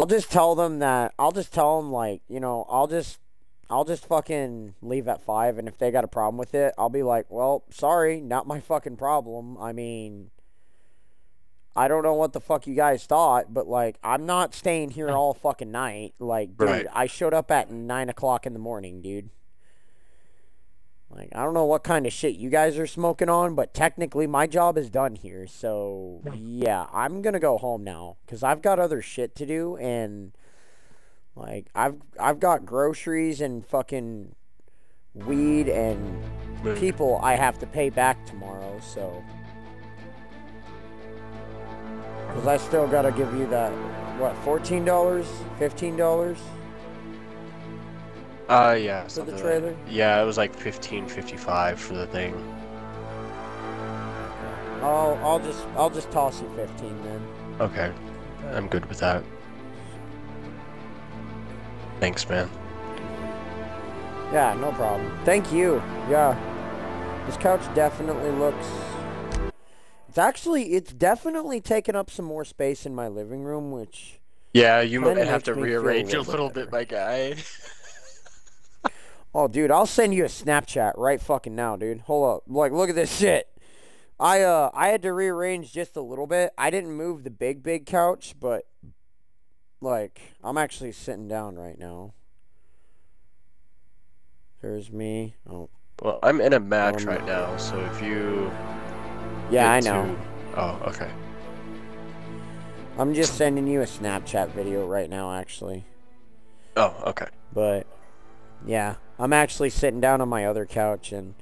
I'll just tell them that I'll just tell them like you know I'll just I'll just fucking leave at five, and if they got a problem with it, I'll be like, well, sorry, not my fucking problem. I mean, I don't know what the fuck you guys thought, but like, I'm not staying here all fucking night. Like, dude, Right. I showed up at nine o'clock in the morning, dude. Like, I don't know what kind of shit you guys are smoking on, but technically my job is done here. So, yeah, I'm going to go home now cuz I've got other shit to do and like I've I've got groceries and fucking weed and people I have to pay back tomorrow, so cuz I still got to give you that what, $14, $15? Uh, yeah. For the something like- yeah, it was like fifteen fifty five for the thing. I'll I'll just I'll just toss you 15 then. Okay, I'm good with that. Thanks, man. Yeah, no problem. Thank you. Yeah. This couch definitely looks It's actually it's definitely taken up some more space in my living room, which Yeah, you might have to rearrange a little bit, my guy. Oh dude, I'll send you a Snapchat right fucking now, dude. Hold up. Like look at this shit. I uh I had to rearrange just a little bit. I didn't move the big big couch, but like I'm actually sitting down right now. There's me. Oh. Well, I'm in a match Um, right now, so if you. Yeah, I know. to- Oh, okay. I'm just sending you a Snapchat video right now actually. Oh, okay. But yeah, I'm actually sitting down on my other couch and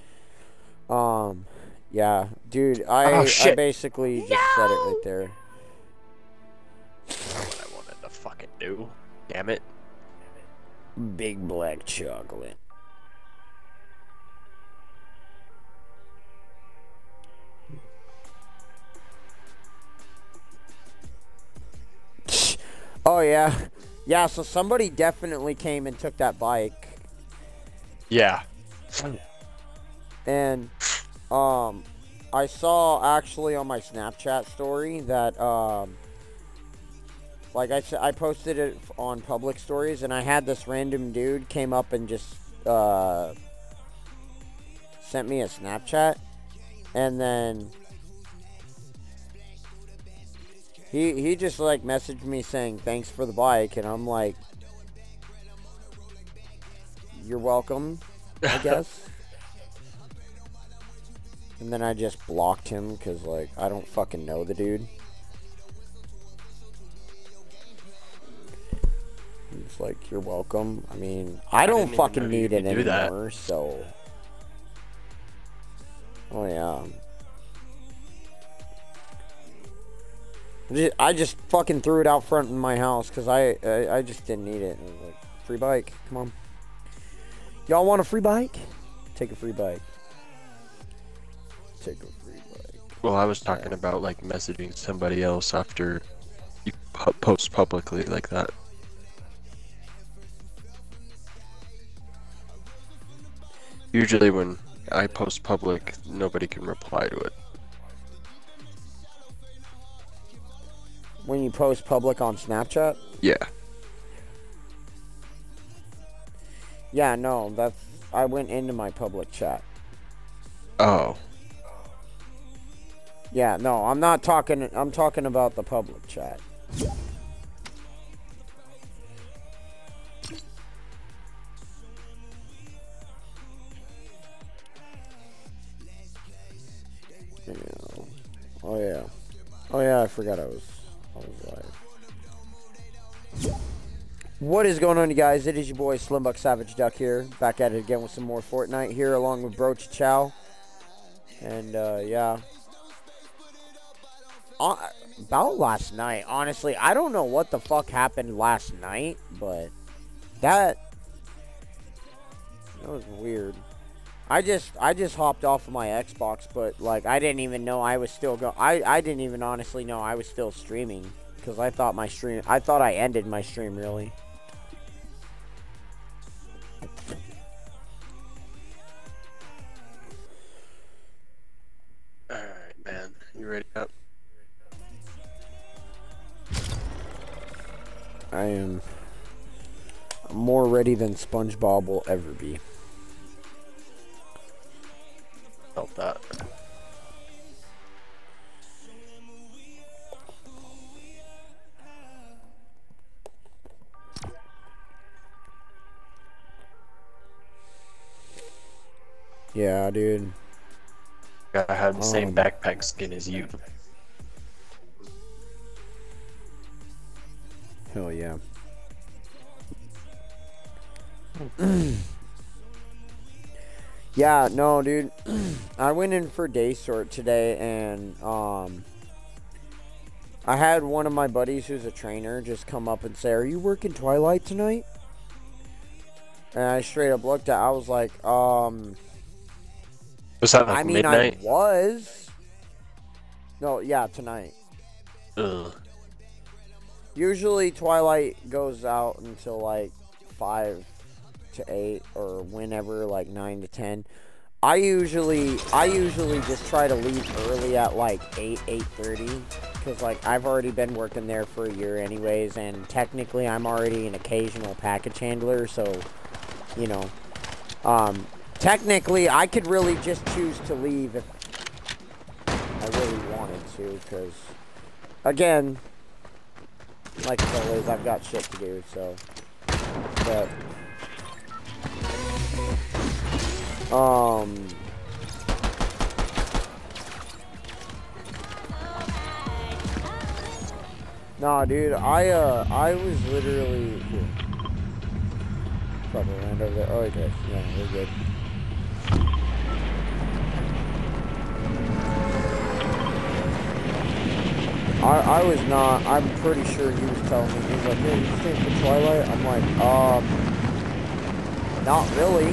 um yeah, dude, I Oh, I basically just said it right there. What I wanted to fucking do. Damn it. Big black chocolate. Oh yeah. Yeah, so somebody definitely came and took that bike Yeah. and um I saw actually on my Snapchat story that um like I said I posted it on public stories and I had this random dude came up and just uh sent me a Snapchat and then he he just like messaged me saying thanks for the bike and I'm like you're welcome I guess and then I just blocked him because, like, I don't fucking know the dude. He's like, you're welcome. I mean, I don't fucking need it do that. anymore, so. Oh, yeah. I just fucking threw it out front in my house because I, I I just didn't need it. I was like, free bike, come on. Y'all want a free bike? Take a free bike. Take a free bike. Well, I was talking about like messaging somebody else after you pu- post publicly like that. Usually, when I post public, nobody can reply to it. When you post public on Snapchat? Yeah. Yeah, no, that's I went into my public chat. Oh. Yeah, no, I'm not talking I'm talking about the public chat. Yeah. Oh yeah. Oh yeah, I forgot I was I was live. What is going on, you guys? It is your boy Slimbuck Savage Duck here, back at it again with some more Fortnite here, along with BroChaChow. And uh, yeah, uh, about last night, honestly, I don't know what the fuck happened last night, but that that was weird. I just I just hopped off of my Xbox, but like I didn't even know I was still go. I I didn't even honestly know I was still streaming because I thought my stream I thought I ended my stream really. Alright, man. You ready up? I am more ready than SpongeBob will ever be. Felt that. Yeah, dude. I had the same Um, backpack skin as you. Hell yeah. yeah, no, dude. I went in for day sort today and um I had one of my buddies who's a trainer just come up and say, "Are you working Twilight tonight?" And I straight up looked at I was like, "Um, Was that like I mean midnight? I was." No, yeah, tonight. Ugh. Usually Twilight goes out until like five to eight or whenever, like nine to ten. I usually I usually just try to leave early at like eight eight thirty because like I've already been working there for a year anyways, and technically I'm already an occasional package handler, so you know, um, technically I could really just choose to leave if I really wanted to, because again, like always, I've got shit to do, so. But. Um. Nah, dude, I, uh, I was literally. Here. Probably land over there. Oh, okay. Yeah, we're good. I, I was not, I'm pretty sure he was telling me, he was like, hey, you staying for Twilight? I'm like, um, not really.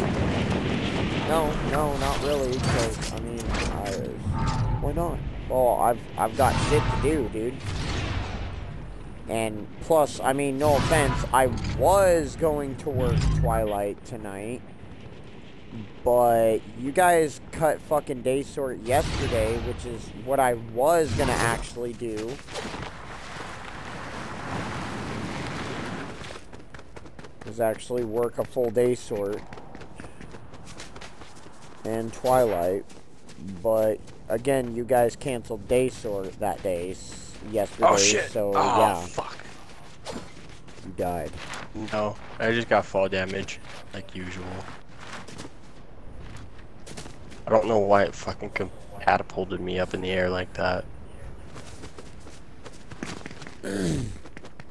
No, no, not really, because, I mean, I, why not? Well, I've, I've got shit to do, dude. And plus, I mean, no offense, I was going to work Twilight tonight. But you guys cut fucking day sort yesterday, which is what I was gonna actually do. Was actually work a full day sort and Twilight. But again, you guys canceled day sort that day yesterday, Oh shit! so oh yeah, fuck. you died. No, I just got fall damage, like usual. I don't know why it fucking catapulted me up in the air like that.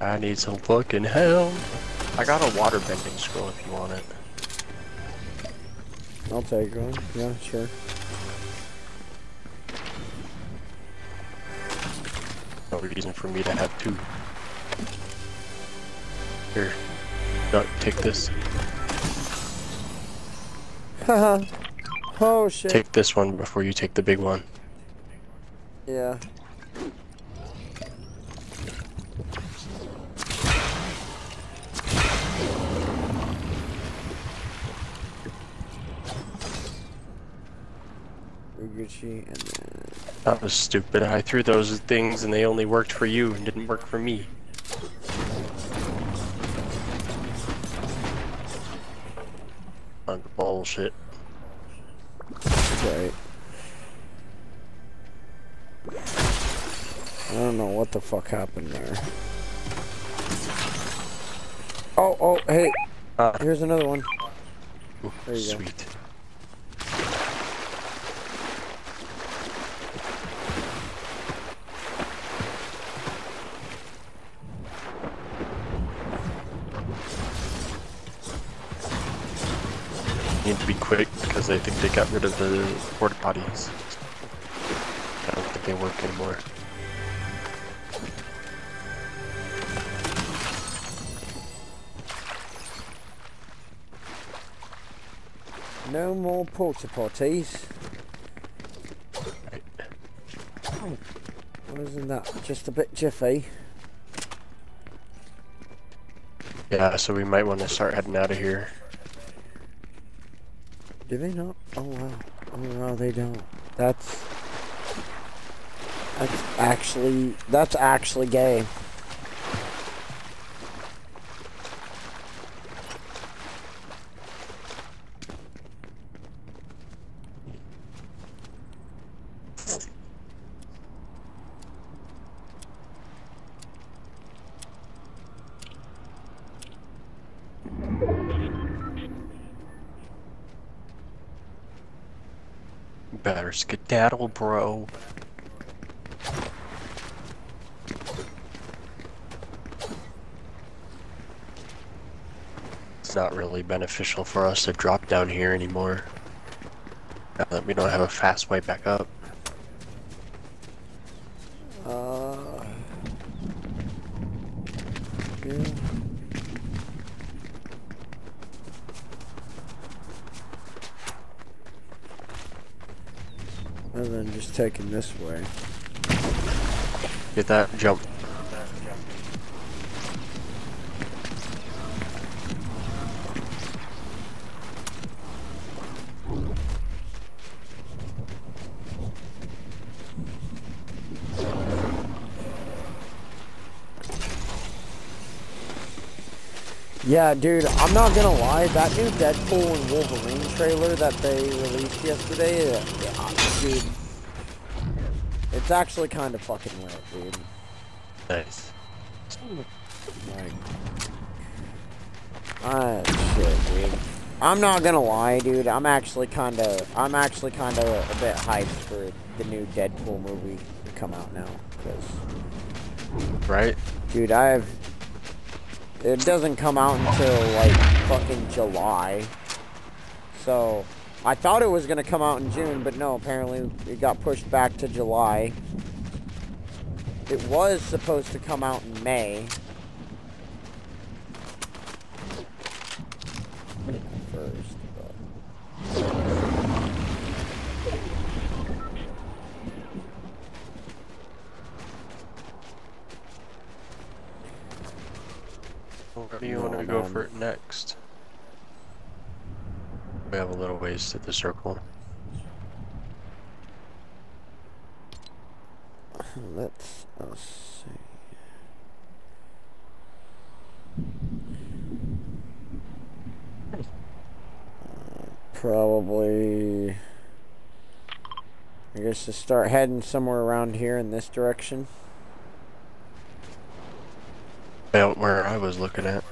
I need some fucking help. I got a water bending scroll if you want it. I'll take one. Yeah, sure. No reason for me to have two. Here, no, take this. Haha. oh shit. Take this one before you take the big one. Yeah. Uguchi and then That was stupid. I threw those things and they only worked for you and didn't work for me. Bullshit. Right. I don't know what the fuck happened there. Oh, oh, hey, Ah, here's another one. ooh, you go. Need to be quick because I think they got rid of the porta potties. I don't think they work anymore. No more porta potties. Right. Isn't that just a bit jiffy? Yeah, so we might want to start heading out of here. Do they not? Oh wow. Oh wow, they don't. That's that's actually that's actually gay. better skedaddle, bro. It's not really beneficial for us to drop down here anymore. Now that we don't have a fast way back up. Uh. Yeah. Other than just taking this way. Get that jump. Yeah, dude, I'm not gonna lie, that new Deadpool and Wolverine trailer that they released yesterday, yeah, dude, it's actually kind of fucking lit, dude. Nice. Like, ah, shit, dude. I'm not gonna lie, dude. I'm actually kind of, I'm actually kind of a bit hyped for the new Deadpool movie to come out now, because, Right? dude, I've, it doesn't come out until like fucking July, so I thought it was gonna come out in June, but no, apparently it got pushed back to July. It was supposed to come out in May. First, but Where do you No, want to go man. for it next? We a to the circle. let's uh, see. Uh, Probably. I guess just start heading somewhere around here in this direction. Out where I was looking at.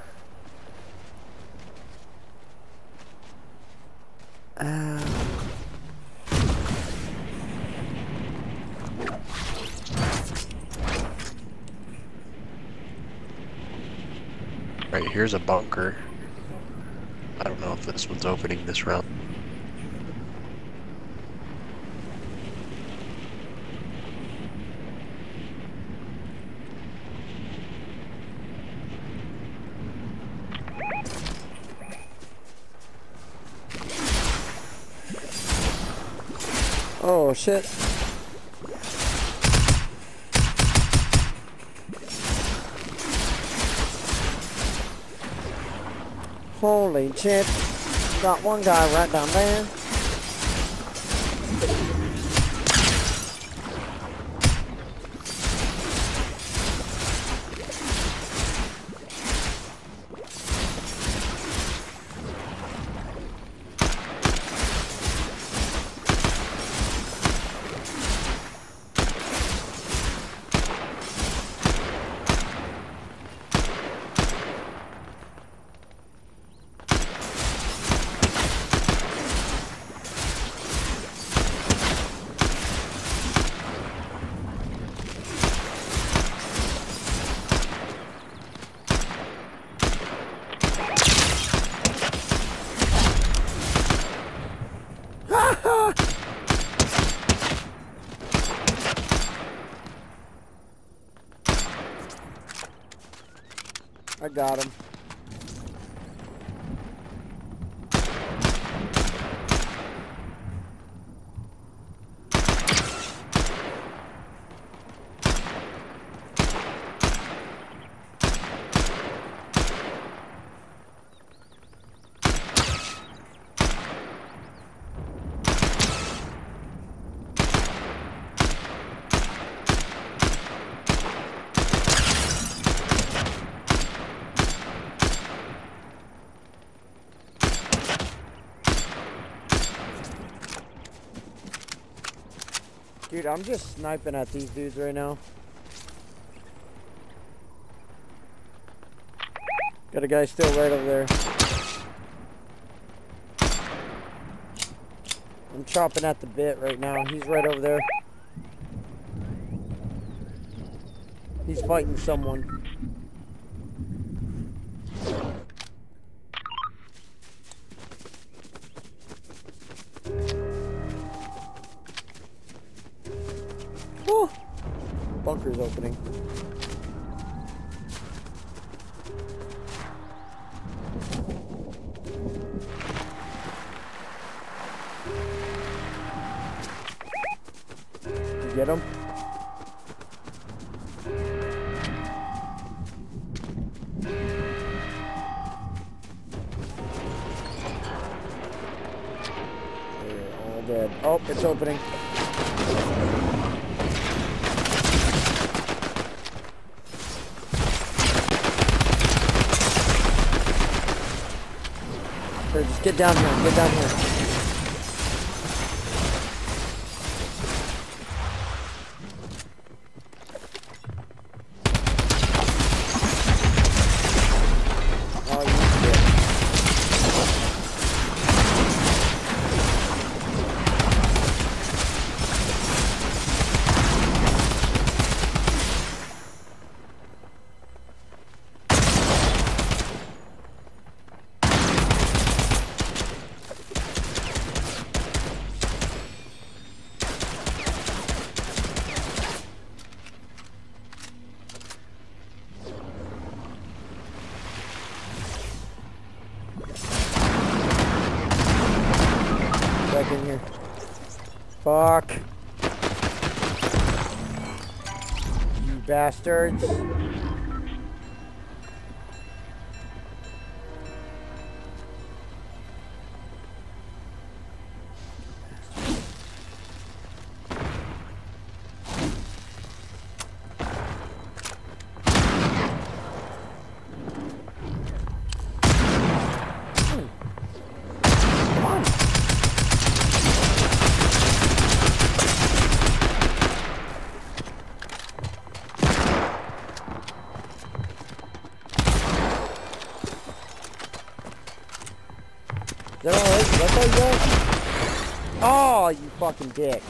Uh, Right, here's a bunker. I don't know if this one's opening this round. Oh shit. Holy shit. Got one guy right down there. I got him. Dude, I'm just sniping at these dudes right now. Got a guy still right over there. I'm I'm chopping at the bit right now. He's right over there. He's fighting someone. Bastards. Fucking dick.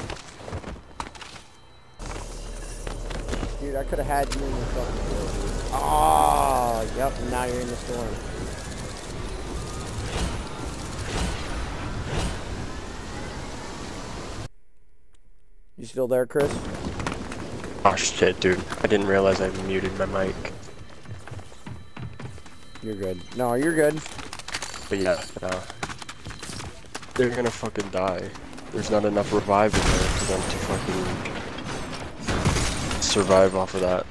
Dude, I could have had you in the fucking door. Oh, yep, now you're in the storm. You still there, Chris? Oh shit, dude. I didn't realize I muted my mic. You're good. No, you're good. But yeah, no. They're gonna fucking die. There's not enough revive in there for them to fucking survive off of that.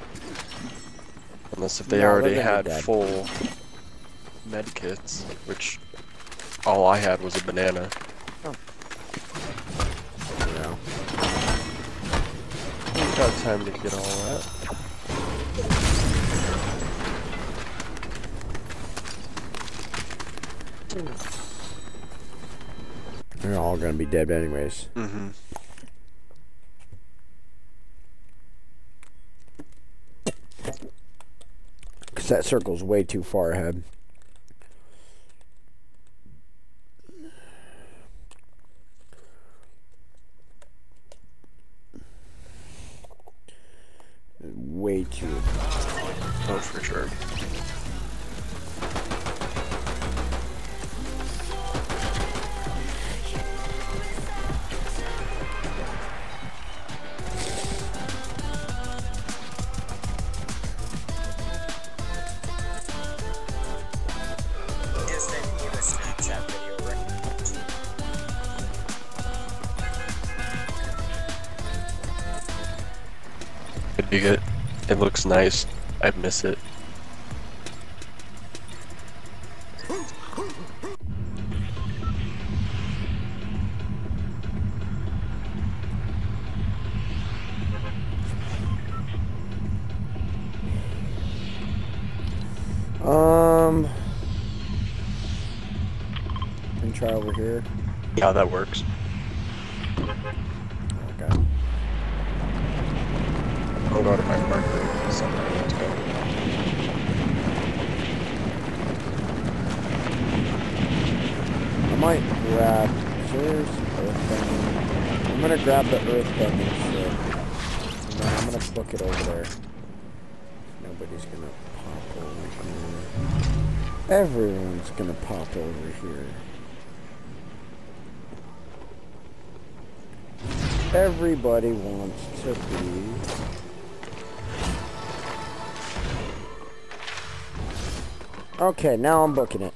Unless if they No, already had full med kits, which all I had was a banana. Yeah. Ain't got time to get all that. They're all gonna be dead anyways. Mm-hmm. Because that circle's way too far ahead. Looks nice. I miss it. Um. And try over here. Yeah, that works. Everybody wants to be. Okay, now I'm booking it.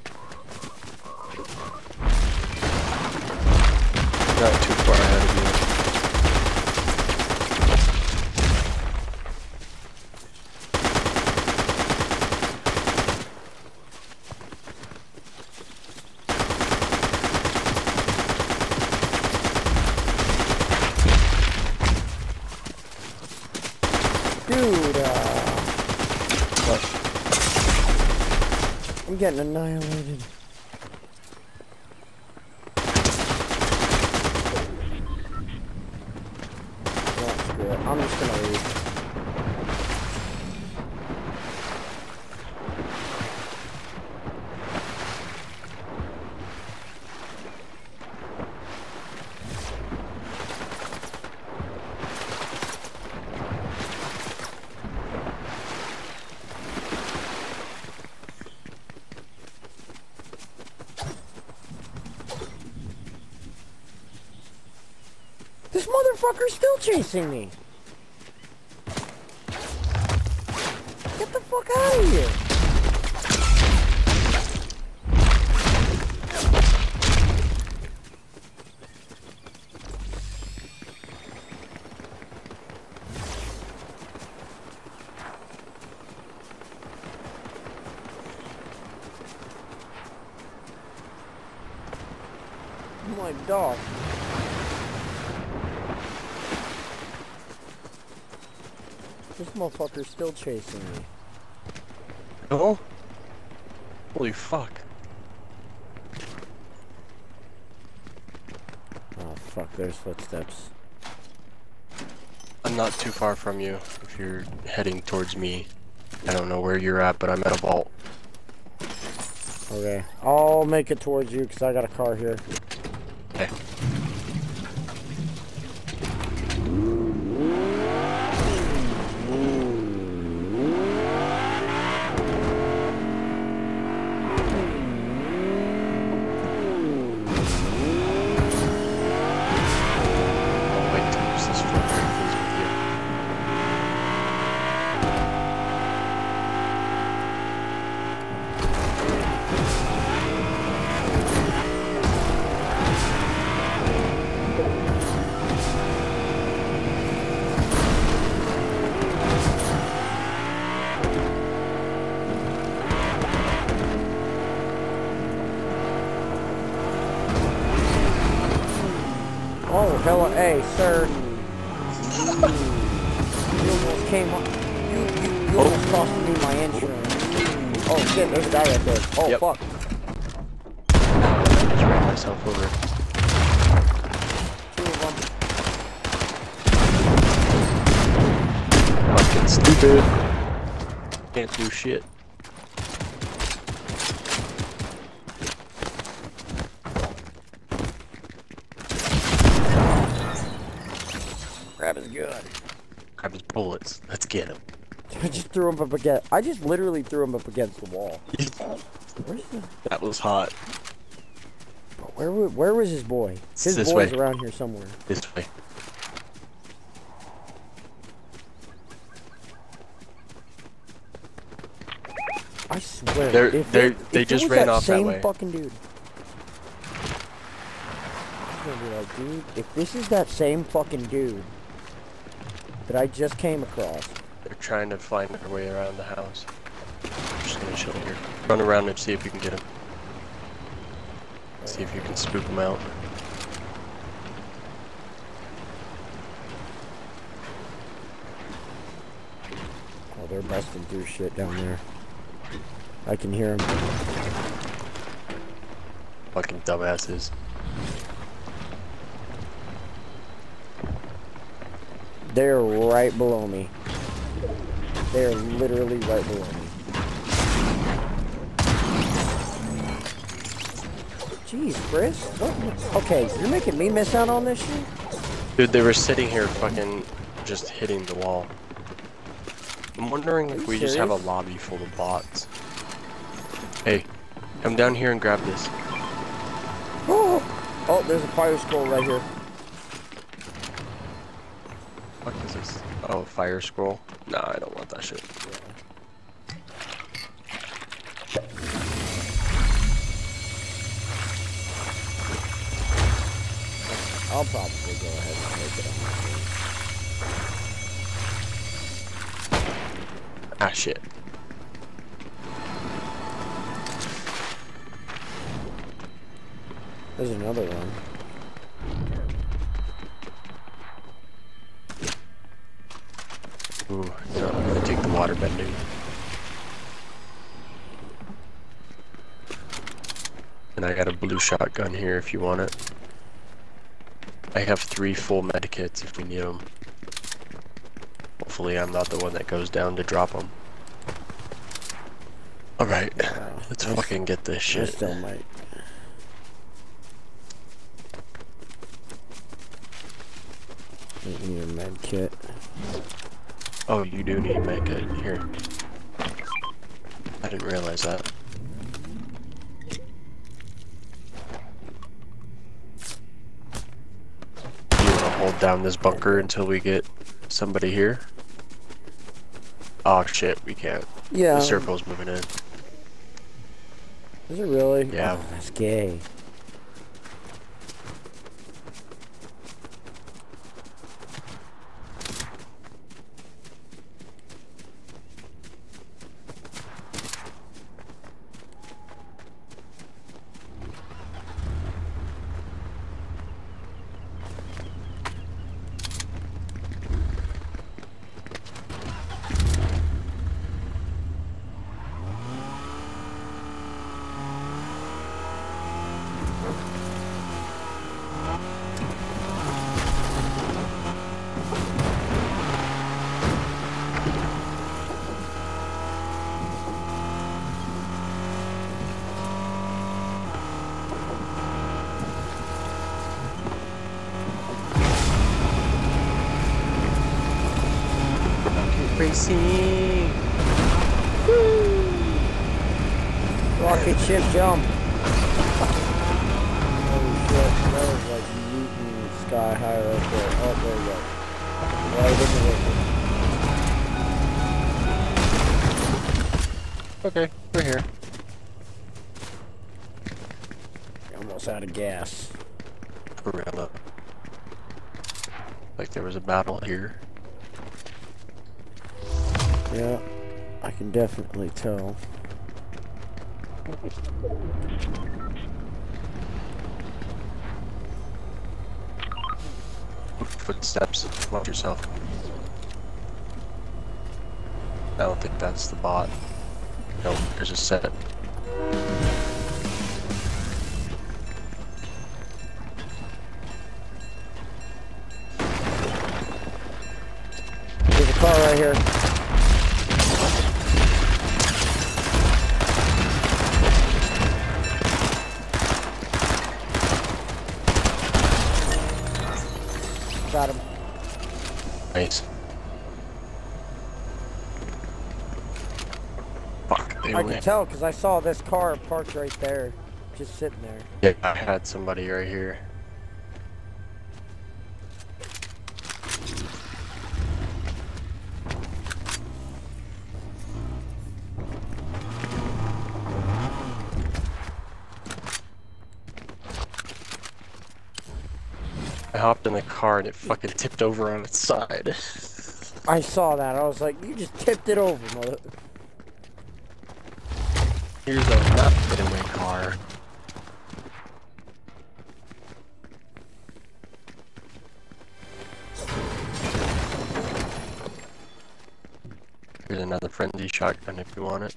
Not too far ahead of you. Dude, uh, What? I'm getting annihilated. No, screw it. I'm just gonna leave. This motherfucker's still chasing me. Get the fuck out of here. Oh my dog. This motherfucker's still chasing me. Oh? Holy fuck. Oh fuck, there's footsteps. I'm not too far from you if you're heading towards me. I don't know where you're at, but I'm at a vault. Okay, I'll make it towards you because I got a car here. Threw him up against. I just literally threw him up against the wall. Where's the? that was hot. Where where was his boy? His This boy's way. around here somewhere. This way. I swear. They're- they're- it- they just ran that off that same way. fucking dude. I'm gonna be like, dude, if this is that same fucking dude that I just came across, They're trying to find their way around the house. I'm just gonna chill here. Run around and see if you can get him. See if you can spook him out. oh, they're busting through shit down there. I can hear them. Fucking dumbasses. They're right below me. They're literally right below me. Jeez, Chris. What? Okay, you're making me miss out on this shit? Dude, they were sitting here fucking just hitting the wall. I'm wondering if we just have a lobby full of bots. Hey, come down here and grab this. Oh, oh there's a fire scroll right here. What is this? Oh, fire scroll? Nah, I don't want that shit. I'll probably go ahead and take it on. Ah, shit. There's another one. Gonna take the water bending. And I got a blue shotgun here if you want it. I have three full medikits if we need them. Hopefully I'm not the one that goes down to drop them. Alright, Wow. let's fucking get this I shit. still might. Need a med kit. Oh, you do need a medkit. Here. I didn't realize that. You wanna hold down this bunker until we get somebody here? Oh shit, we can't. Yeah. The circle's moving in. Is it really? Yeah. Oh, that's gay. Footsteps. Watch yourself. I don't think that's the bot. Nope, there's a set. Got him. Nice. Fuck, they I can tell because I saw this car parked right there, just sitting there. Yeah, I had somebody right here. I hopped in the car and it fucking tipped over on its side. I saw that. I was like, you just tipped it over, mother. Here's a not getaway car. Here's another frenzy shotgun if you want it.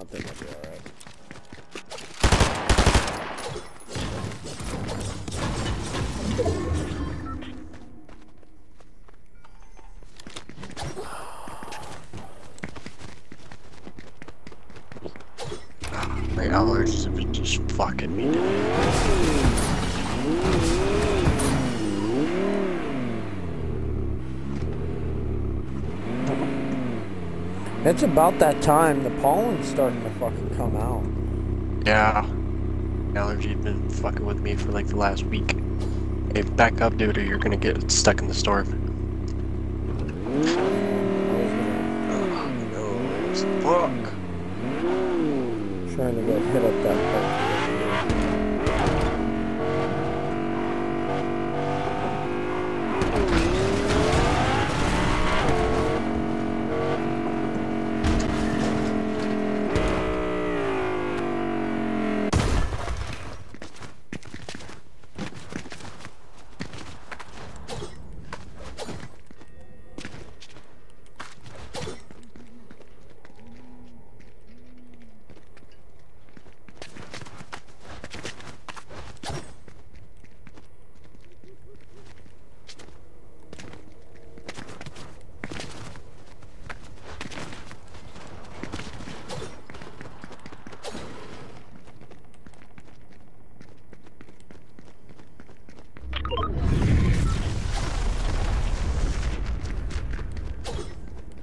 I think I'll be alright. My allergies have been just fucking me today. It's about that time. The pollen's starting to fucking come out. Yeah. Allergy's been fucking with me for like the last week. Hey, back up, dude, or you're gonna get stuck in the storm. Oh, no. Fuck. Trying to go hit up that bunker.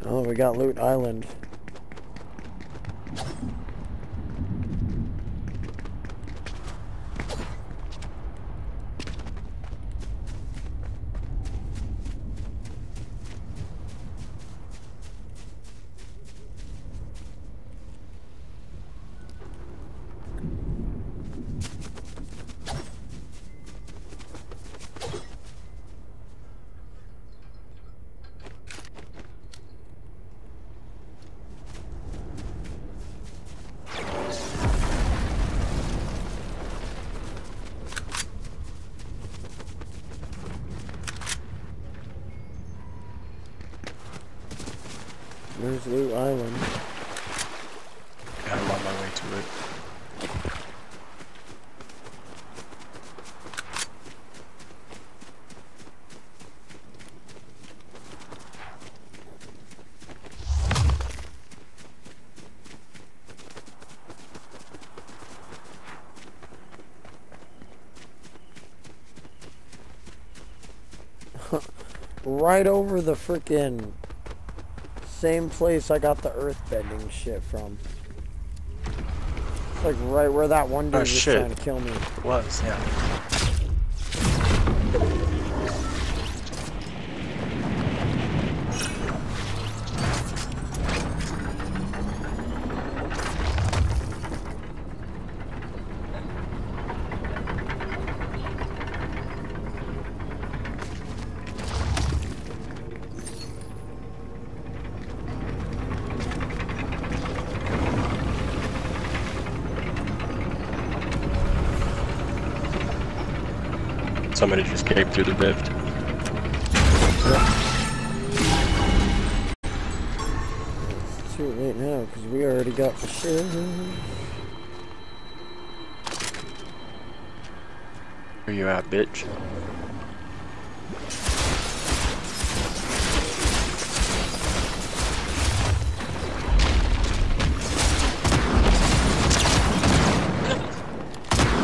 Oh, we got Loot Island. There's Loot Island. Yeah, I'm on my way to it. Right over the freaking same place I got the earthbending shit from. Like right where that one dude Oh, was shit. trying to kill me. It was, yeah. Came through the rift. It's too late now because we already got the shit. Where you at, bitch?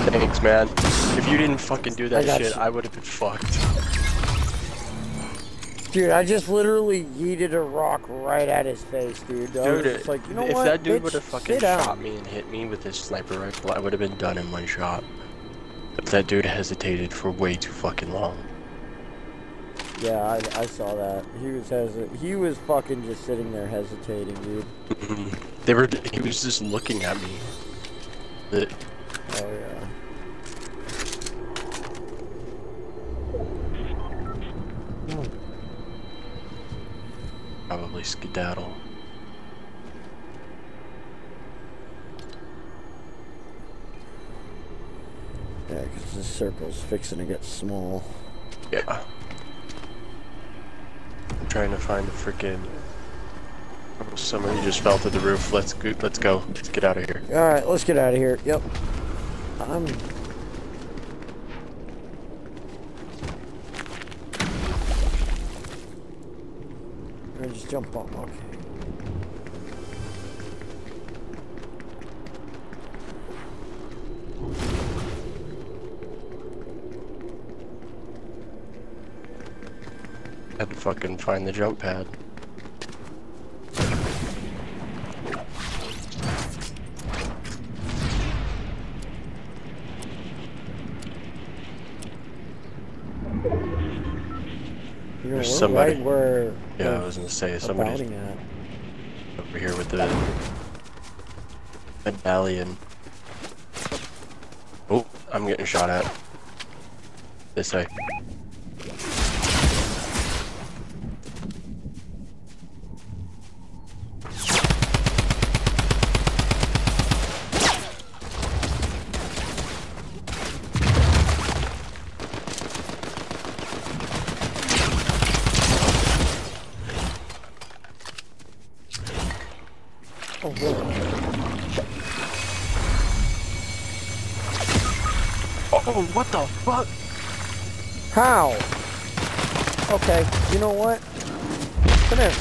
Thanks, man. If you didn't fucking do that got shit, you. I would have been fucked. Dude, I just literally yeeted a rock right at his face, dude. I Dude, just like, you know if what? that dude would have fucking shot me and hit me with his sniper rifle, I would have been done in one shot. But that dude hesitated for way too fucking long. Yeah, I, I saw that. He was hesi- He was fucking just sitting there hesitating, dude. they were. He was just looking at me. The- circle's fixing to get small. Yeah. I'm trying to find the freaking. Oh, somebody just fell through the roof. Let's go. Let's go. Let's get out of here. All right, let's get out of here. Yep. I'm. I just jump on. Okay. Had to fucking find the jump pad. You know, we're There's somebody- right where Yeah, I was gonna say somebody's at. over here with the medallion. Oh, I'm getting shot at. This way. Oh, really? Oh, what the fuck? How? Okay, you know what? Come here.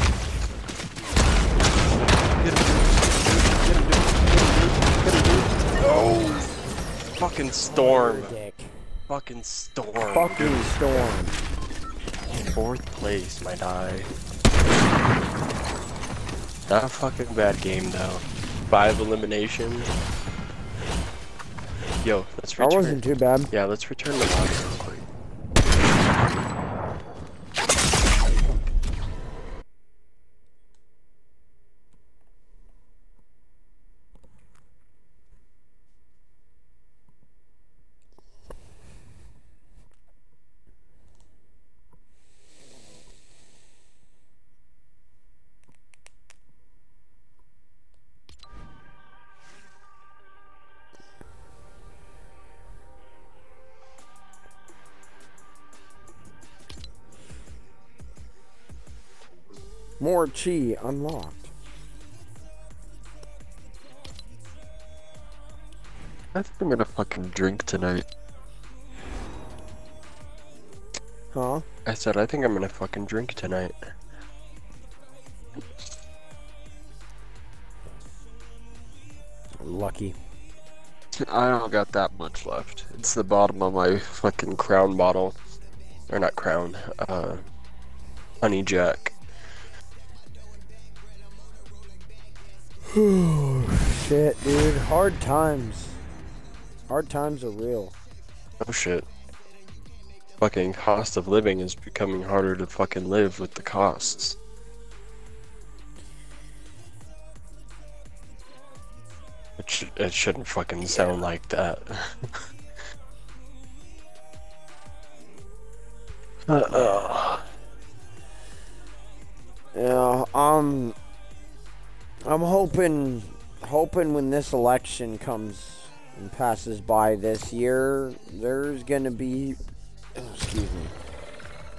Fucking storm. Dick. Fucking storm. Fucking dude. Storm. Fourth place, my die. Not a fucking bad game though. Five elimination. Yo, let's That return. wasn't too bad. Yeah, let's return the lobby More chi unlocked. I think I'm gonna fucking drink tonight. Huh? I said I think I'm gonna fucking drink tonight. Lucky. I don't got that much left. It's the bottom of my fucking crown bottle. Or not crown, uh honey jack. Shit, dude. Hard times. Hard times are real. Oh shit. Fucking cost of living is becoming harder to fucking live with the costs. It, sh- it shouldn't fucking sound like that. uh, Yeah, um, I'm hoping, hoping when this election comes and passes by this year, there's gonna be, excuse me.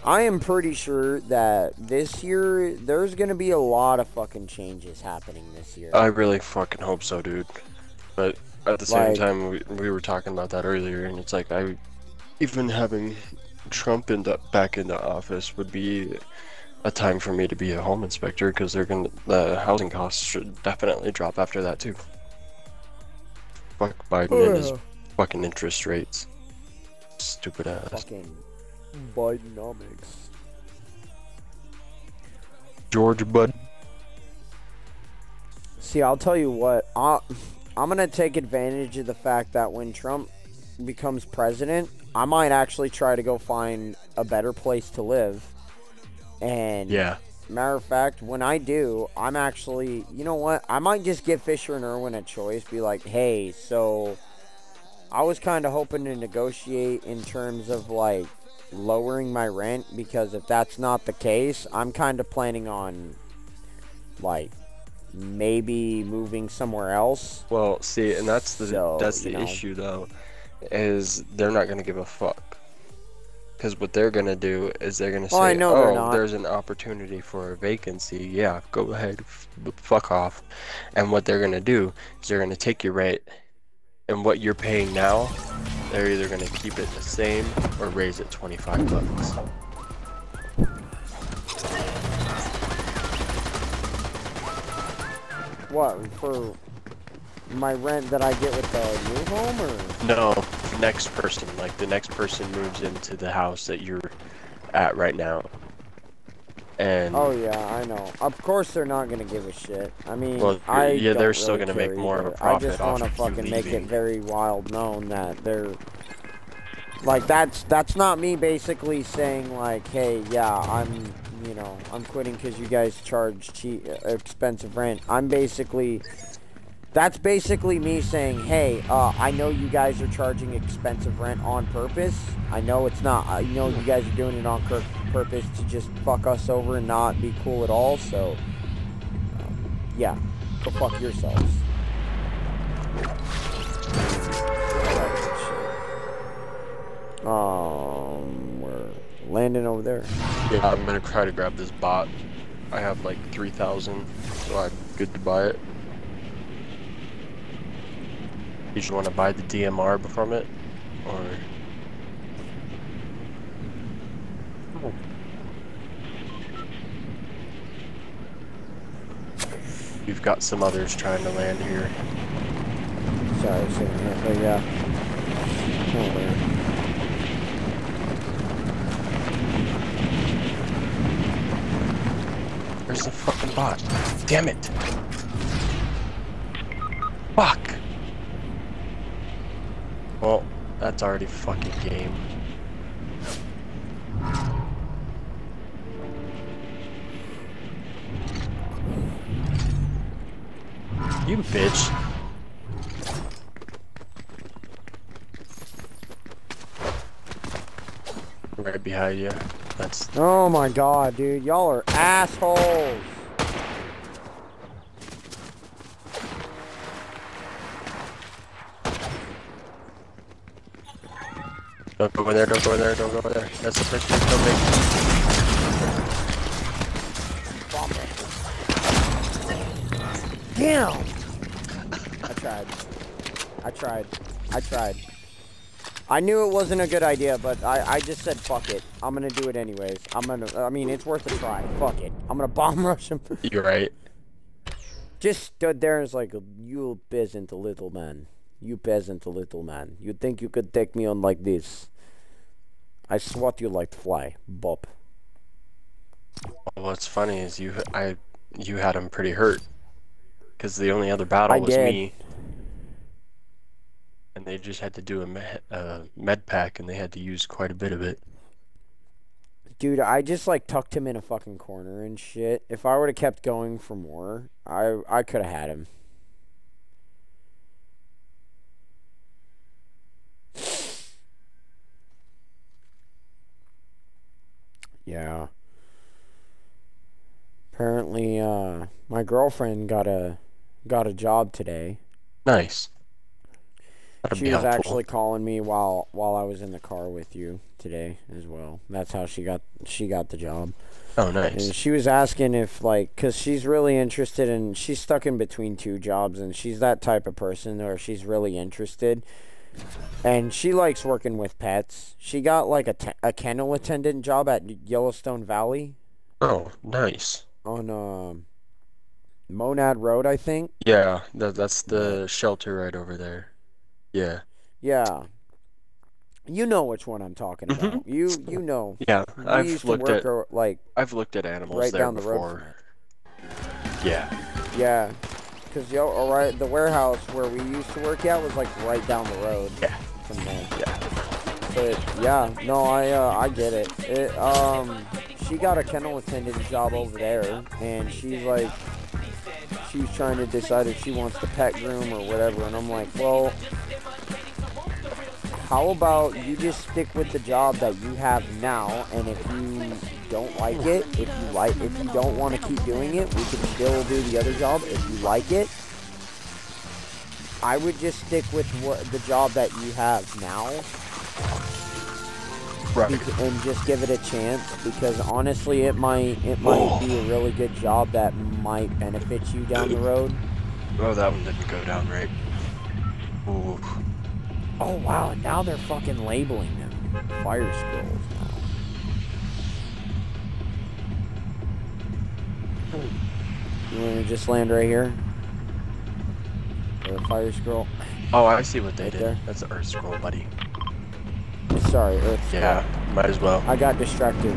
I am pretty sure that this year there's gonna be a lot of fucking changes happening this year. I really fucking hope so, dude. But at the same Like- time, we, we were talking about that earlier, and it's like I, even having Trump into back into office would be a time for me to be a home inspector because they're gonna the housing costs should definitely drop after that too. Fuck Biden and his fucking interest rates. Stupid ass. fucking Bidenomics. George Bud. See, I'll tell you what. i I'm gonna take advantage of the fact that when Trump becomes president, I might actually try to go find a better place to live. And Yeah. matter of fact, when I do, I'm actually, you know what? I might just give Fisher and Irwin a choice. Be like, hey, so I was kind of hoping to negotiate in terms of like lowering my rent because if that's not the case, I'm kind of planning on like maybe moving somewhere else. Well, see, and that's the So, that's the you know. issue though, is they're not gonna give a fuck. Because what they're gonna do is they're gonna say, Well, I know "Oh, there's an opportunity for a vacancy. Yeah, go ahead, f- fuck off." And what they're gonna do is they're gonna take your rate, and what you're paying now, they're either gonna keep it the same or raise it 25 bucks. What for my rent that I get with the new home or No, next person, like the next person moves into the house that you're at right now. and Oh yeah, I know. Of course they're not gonna give a shit. I mean, Well, I yeah, they're still really gonna make more of a profit I just wanna fucking make it very wild known that they're like that's that's not me basically saying like, hey, yeah, I'm you know I'm quitting because you guys charge cheap, uh, expensive rent. I'm basically that's basically me saying, hey, uh, I know you guys are charging expensive rent on purpose. I know it's not. I know you guys are doing it on purpose to just fuck us over and not be cool at all. So, um, yeah, go fuck yourselves. Um, we're landing over there. yeah, I'm gonna try to grab this bot. I have like 3,000, so I'm good to buy it. You just want to buy the DMR from it, or you've got some others trying to land here. Sorry, saying but yeah. Oh, man. Where's the fucking bot? Damn it! Fuck! Well, that's already fucking game. You bitch. Right behind you. That's Oh my god, dude. Y'all are assholes. Don't go in there, don't go in there, don't go in there. That's the first thing don't make. Damn! I tried. I tried. I tried. I knew it wasn't a good idea, but I, I just said fuck it. I'm gonna do it anyways. I'm gonna, I mean, it's worth a try. Fuck it. I'm gonna bomb rush him. You're right. just stood there and was like, you peasant little man. You peasant little man. You think you could take me on like this? I swat you like fly, Bob. What's funny is you, I, you had him pretty hurt. Because the only other battle I was did. me. And they just had to do a med, uh, med pack, and they had to use quite a bit of it. Dude, I just like tucked him in a fucking corner and shit. If I would have kept going for more, I I could have had him. Yeah. Apparently, uh, my girlfriend got a got a job today. Nice. That'd She was helpful. actually calling me while while I was in the car with you today as well. That's how she got she got the job. Oh, And nice. she was asking if like cuz she's really interested in she's stuck in between two jobs and she's that type of person where she's really interested. And she likes working with pets. She got like a, a kennel attendant job at Yellowstone Valley Oh, nice. on um Monad Road, I think. Yeah, that, that's the shelter right over there. Yeah. Yeah. You know which one I'm talking Mhm. about. You you know. Yeah, We I've used to looked work at o- like I've looked at animals right there down the road before. Yeah. Yeah, because yo, all right, the warehouse where we used to work at was like right down the road Yeah. from there. Yeah. But yeah, no, I uh, I get it. It um, she got a kennel attendant job over there, and she's like, she's trying to decide if she wants the pet groom or whatever, and I'm like, well. How about you just stick with the job that you have now, and if you don't like it, if you like, if you don't want to keep doing it, we can still do the other job. If you like it, I would just stick with what the job that you have now, Right. and just give it a chance. Because honestly, it might it might be a really good job that might benefit you down the road. Oh, that one didn't go down right. Ooh. Oh wow! Now they're fucking labeling them fire scrolls You want to just land right here? Or fire scroll? Oh, I see what they right did. There. That's the Earth scroll, buddy. Sorry, Earth scroll. Yeah, might as well. I got distracted.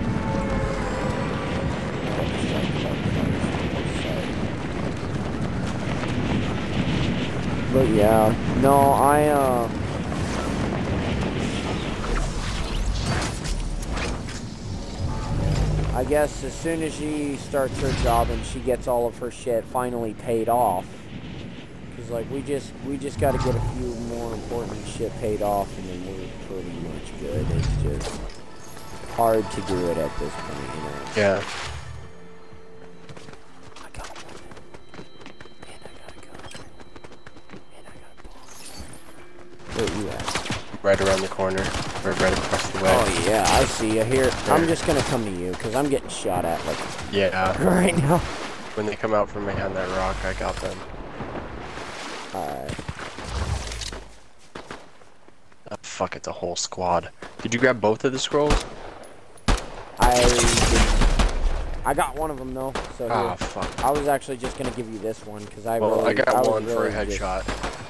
But yeah, no, I, um... Uh... I guess as soon as she starts her job and she gets all of her shit finally paid off, because like we just we just got to get a few more important shit paid off and then we're pretty much good. It's just hard to do it at this point, you know. Yeah. I got one. And I got a gun. And I got a bomb. Where you at? Right around the corner. Or right across the way. Oh yeah, I see you here. I'm just gonna come to you because I'm getting shot at like Yeah. right now. When they come out from behind that rock, I got them. Alright. Oh, fuck, it's a whole squad. Did you grab both of the scrolls? I did, I got one of them though. So Ah, here. fuck. I was actually just gonna give you this one because I Well, really I got was one for a headshot. just-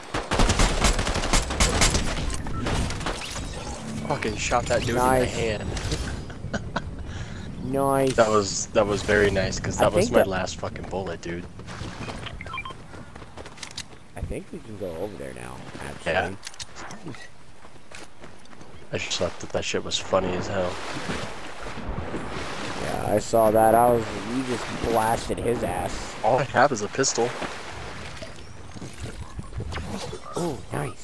Fucking shot that dude Nice. in the hand. Nice. That was that was very nice because I that was my that- last fucking bullet, dude. I think we can go over there now. Actually. Yeah. I just thought that that shit was funny as hell. Yeah, I saw that. I was. You just blasted his ass. All I have is a pistol. Oh, nice.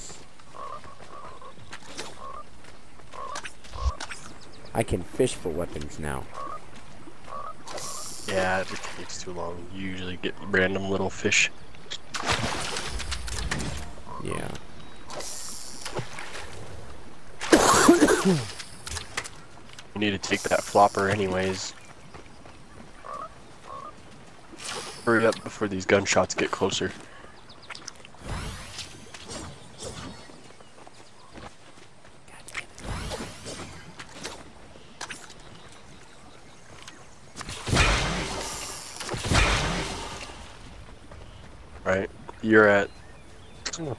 I can fish for weapons now. Yeah, it takes too long. You usually get random little fish. Yeah. You need to take that flopper anyways. Hurry up before these gunshots get closer. Right, you're at. Hmm.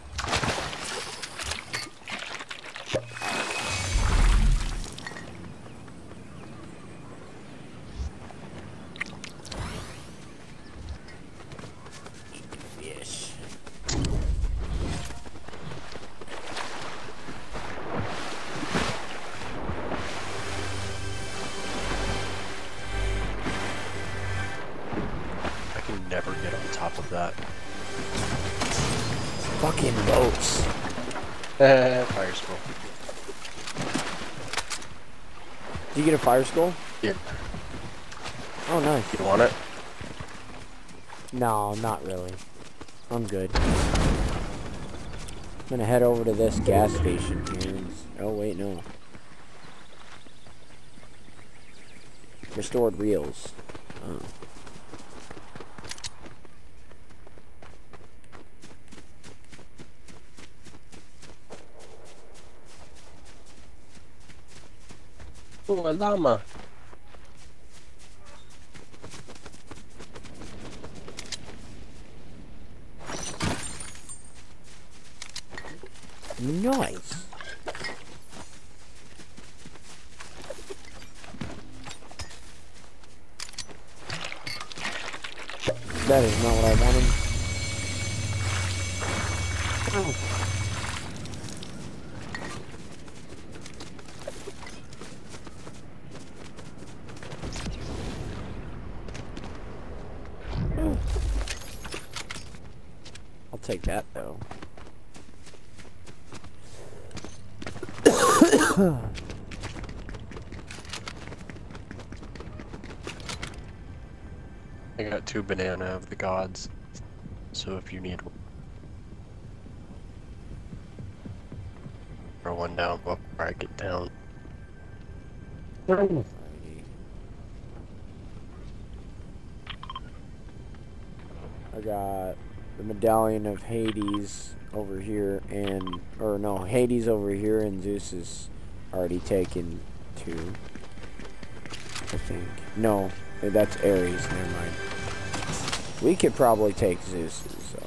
You want it? No, not really. I'm good. I'm gonna head over to this gas station here. And... Oh wait, no. Restored reels. Oh. Oh, a llama. Nice. That is not what I wanted. I'll take that though. I got two banana of the gods. So if you need one. One down before I get down. I got the medallion of Hades over here, and or no, Hades over here, and Zeus is already taken too. I think no, that's Ares. Never mind. We could probably take Zeus's, uh,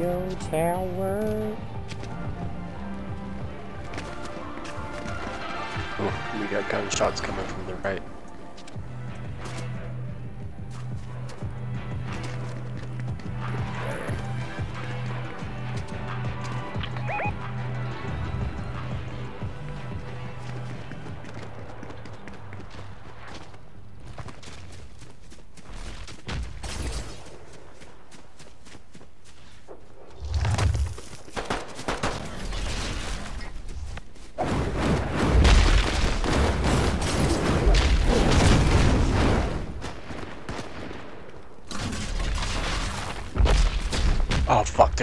radio tower. Oh, we got gunshots coming from the right.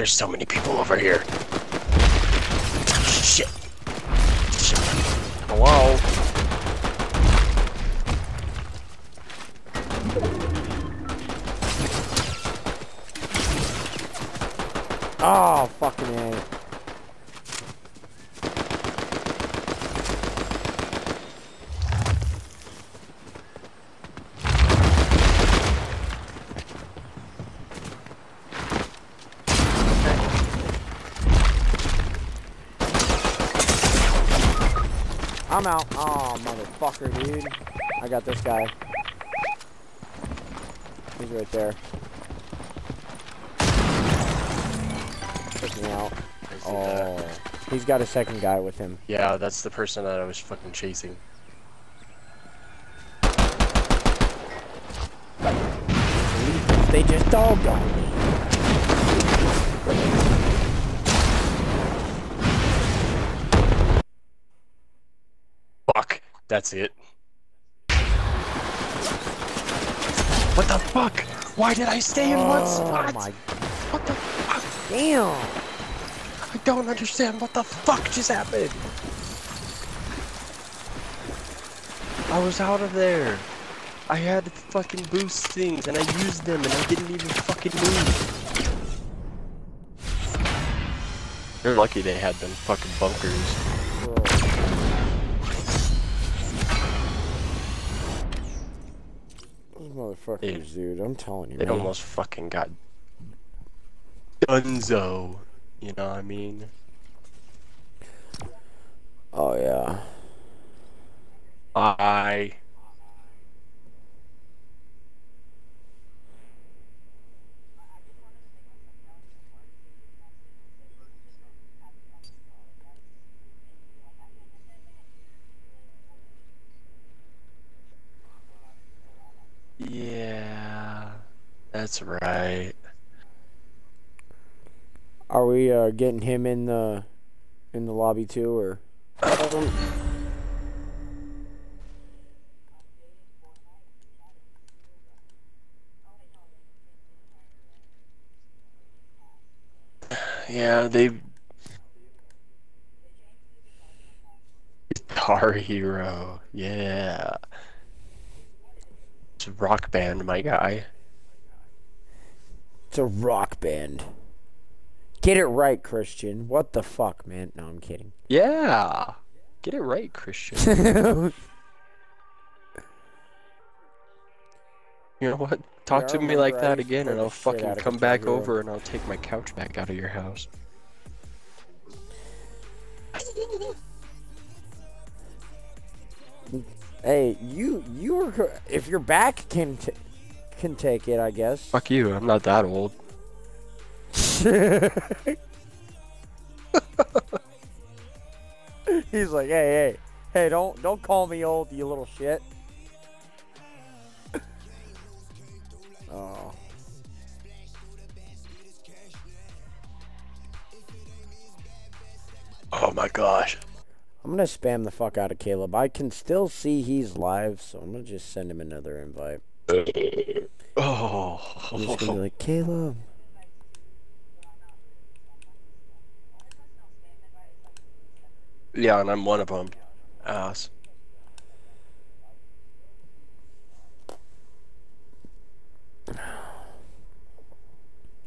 There's so many people over here. Shit. Shit. Hello? Oh, fucking A. I'm out. Oh, dude. I got this guy. He's right there. Took me out. See that. Oh. He's got a second guy with him. Yeah, that's the person that I was fucking chasing. They just dogged on me. Fuck. That's it. What the fuck? Why did I stay in one Oh spot? Oh my What the fuck? damn. I don't understand what the fuck just happened. I was out of there. I had to fucking boost things and I used them and I didn't even fucking move. They're lucky they had them fucking bunkers. Motherfuckers, dude. I'm telling you, They man. almost fucking got dunzo. You know what I mean? Oh yeah. I. Yeah, that's right. Are we uh, getting him in the in the lobby too, or? Um, yeah, they. Guitar Hero, yeah. It's a rock band, my guy. It's a rock band. Get it right, Christian. What the fuck, man? No, I'm kidding. Yeah, get it right, Christian. You know what? Talk Yeah, to me like that again, and I'll fucking come back Hero. over and I'll take my couch back out of your house. hey, you you were if your back can can take it, I guess. Fuck you, I'm not that old. He's like, hey, hey, hey, don't don't call me old, you little shit. oh. Oh my gosh. I'm gonna spam the fuck out of Caleb. I can still see he's live, so I'm gonna just send him another invite. Uh, oh. I'm just gonna be like, Caleb. Yeah, and I'm one of them. Ass.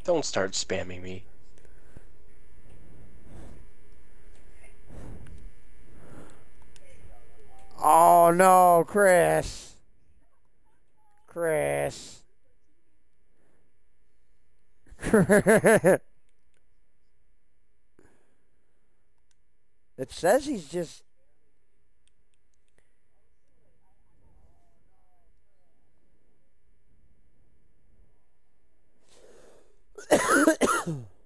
Don't start spamming me. Oh no, Chris. Chris. it says he's just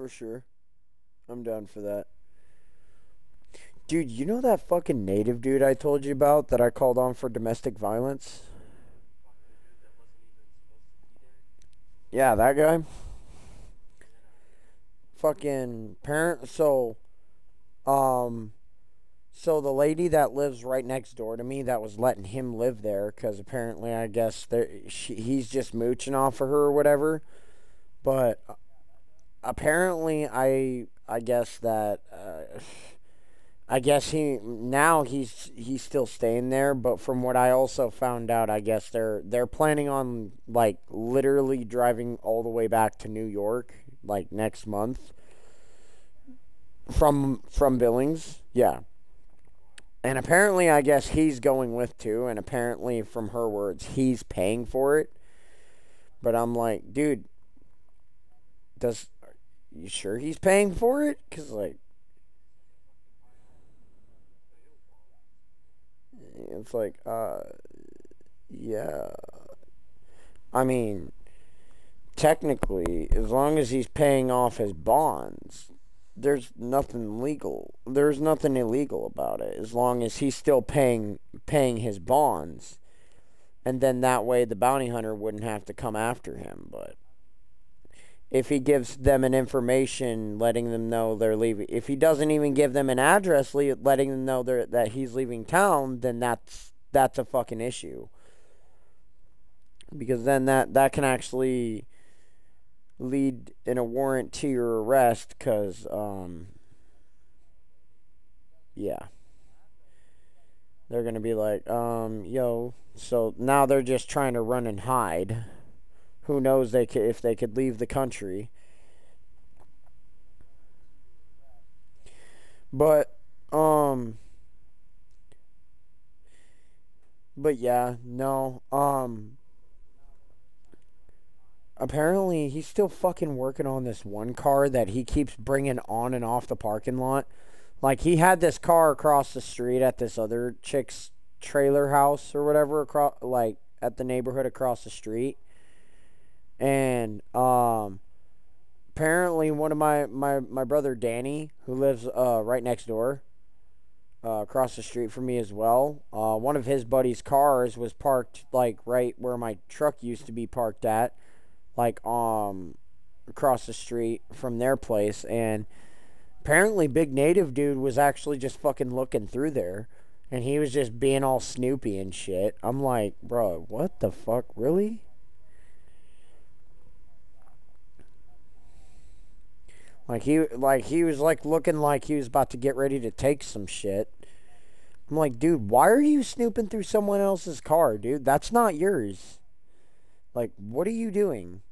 For sure. I'm down for that. Dude, you know that fucking native dude I told you about that I called on for domestic violence? Yeah, that guy. Fucking parent. So, um, so the lady that lives right next door to me that was letting him live there because apparently I guess there she, he's just mooching off of her or whatever. But apparently I I guess that uh, I guess he now he's he's still staying there, but from what I also found out, I guess they're they're planning on like literally driving all the way back to New York like next month from from Billings. Yeah. And apparently I guess he's going with too and apparently from her words he's paying for it. But I'm like, dude, does you sure he's paying for it? Cuz like It's like, uh, yeah. I mean, technically, as long as he's paying off his bonds, there's nothing legal. There's nothing illegal about it. As long as he's still paying paying his bonds, and then that way the bounty hunter wouldn't have to come after him. But if he gives them an information letting them know they're leaving. If he doesn't even give them an address letting them know that he's leaving town then that's that's a fucking issue. Because then that that can actually lead in a warrant to your arrest because um yeah. They're gonna be like um yo so now they're just trying to run and hide who knows they could, if they could leave the country. But um but yeah, no. Um apparently he's still fucking working on this one car that he keeps bringing on and off the parking lot. Like he had this car across the street at this other chick's trailer house or whatever across like at the neighborhood across the street and um, apparently one of my, my, my brother Danny, who lives uh, right next door, uh, across the street from me as well. Uh, one of his buddy's cars was parked like right where my truck used to be parked at, like um across the street from their place, and apparently Big Native dude was actually just fucking looking through there, and he was just being all snoopy and shit. I'm like, bro, what the fuck, really? Like he like he was like looking like he was about to get ready to take some shit. I'm like, dude, why are you snooping through someone else's car, dude? That's not yours. Like, what are you doing?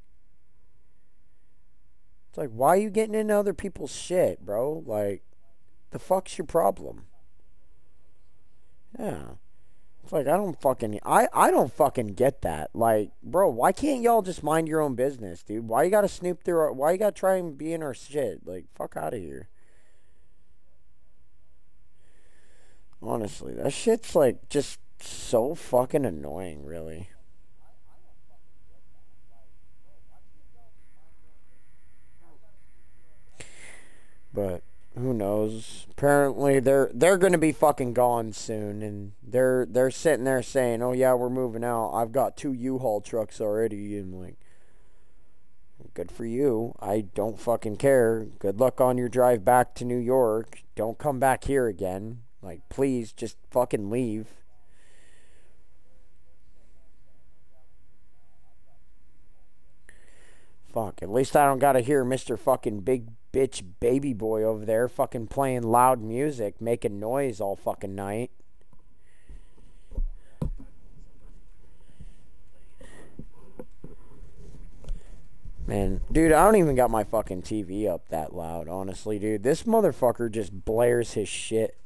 It's like, why are you getting into other people's shit, bro? Like, the fuck's your problem? Yeah. Like I don't fucking I I don't fucking get that. Like, bro, why can't y'all just mind your own business, dude? Why you gotta snoop through our why you gotta try and be in our shit? Like, fuck out of here. Honestly, that shit's like just so fucking annoying, really. But who knows? Apparently they're they're gonna be fucking gone soon and they're they're sitting there saying, Oh yeah, we're moving out. I've got two U Haul trucks already and like good for you. I don't fucking care. Good luck on your drive back to New York. Don't come back here again. Like please just fucking leave. Fuck, at least I don't gotta hear Mr. fucking big bitch baby boy over there fucking playing loud music, making noise all fucking night. Man, dude, I don't even got my fucking TV up that loud, honestly, dude. This motherfucker just blares his shit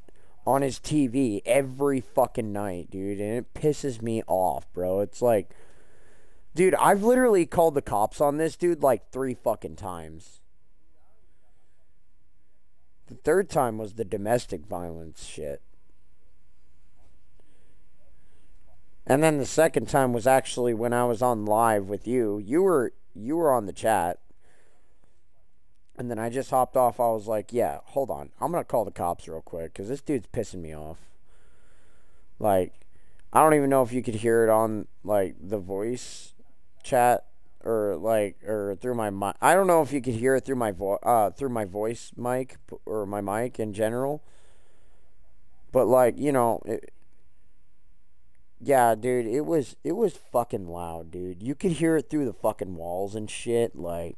on his TV every fucking night, dude, and it pisses me off, bro. It's like, dude, I've literally called the cops on this dude like three fucking times. The third time was the domestic violence shit. And then the second time was actually when I was on live with you. You were you were on the chat. And then I just hopped off. I was like, yeah, hold on. I'm going to call the cops real quick because this dude's pissing me off. Like, I don't even know if you could hear it on, like, the voice chat or, like, or through my mic. I don't know if you could hear it through my, vo- uh, through my voice mic or my mic in general. But, like, you know, it, yeah, dude, it was it was fucking loud, dude. You could hear it through the fucking walls and shit. Like,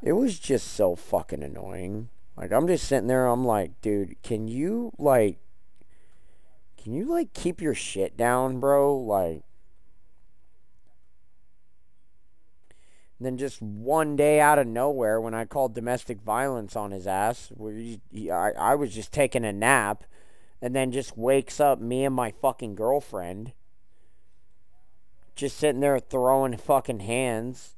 it was just so fucking annoying. Like, I'm just sitting there. I'm like, dude, can you like, can you like keep your shit down, bro? Like, then just one day out of nowhere, when I called domestic violence on his ass, where he, he, I, I was just taking a nap and then just wakes up me and my fucking girlfriend just sitting there throwing fucking hands.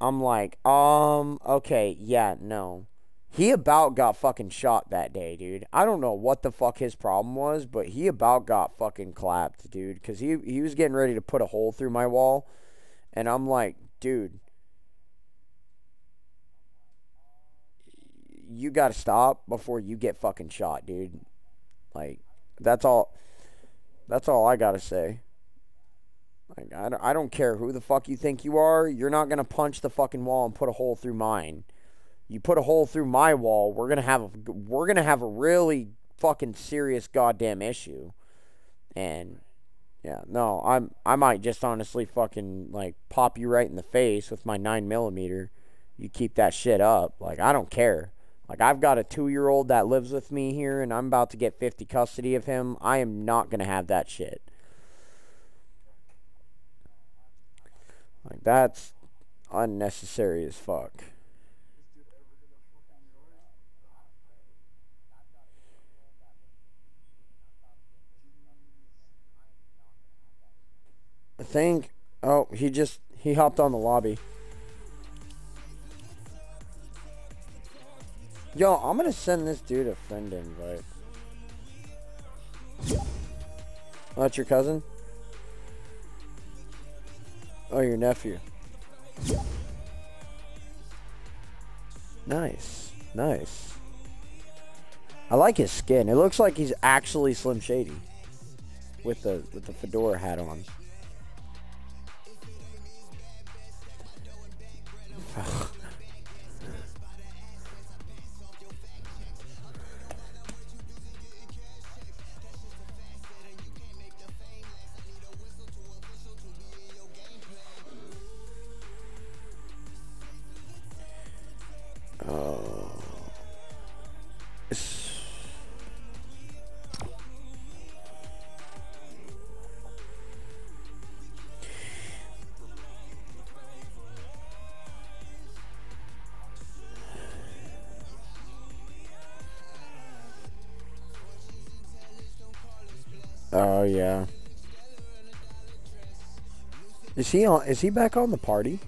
I'm like, um, okay, yeah, no. He about got fucking shot that day, dude. I don't know what the fuck his problem was, but he about got fucking clapped, dude, cuz he he was getting ready to put a hole through my wall, and I'm like, dude, you got to stop before you get fucking shot, dude. Like, that's all. That's all I gotta say. Like, I don't, I don't care who the fuck you think you are. You're not gonna punch the fucking wall and put a hole through mine. You put a hole through my wall, we're gonna have a, we're gonna have a really fucking serious goddamn issue. And yeah, no, I'm I might just honestly fucking like pop you right in the face with my nine millimeter. You keep that shit up. Like I don't care. Like, I've got a two year old that lives with me here, and I'm about to get 50 custody of him. I am not going to have that shit. Like, that's unnecessary as fuck. I think. Oh, he just. He hopped on the lobby. Yo, I'm gonna send this dude a friend invite. That's your cousin? Oh, your nephew. Nice. Nice. I like his skin. It looks like he's actually Slim Shady. With the with the fedora hat on. Oh. Oh yeah. Is he on? Is he back on the party?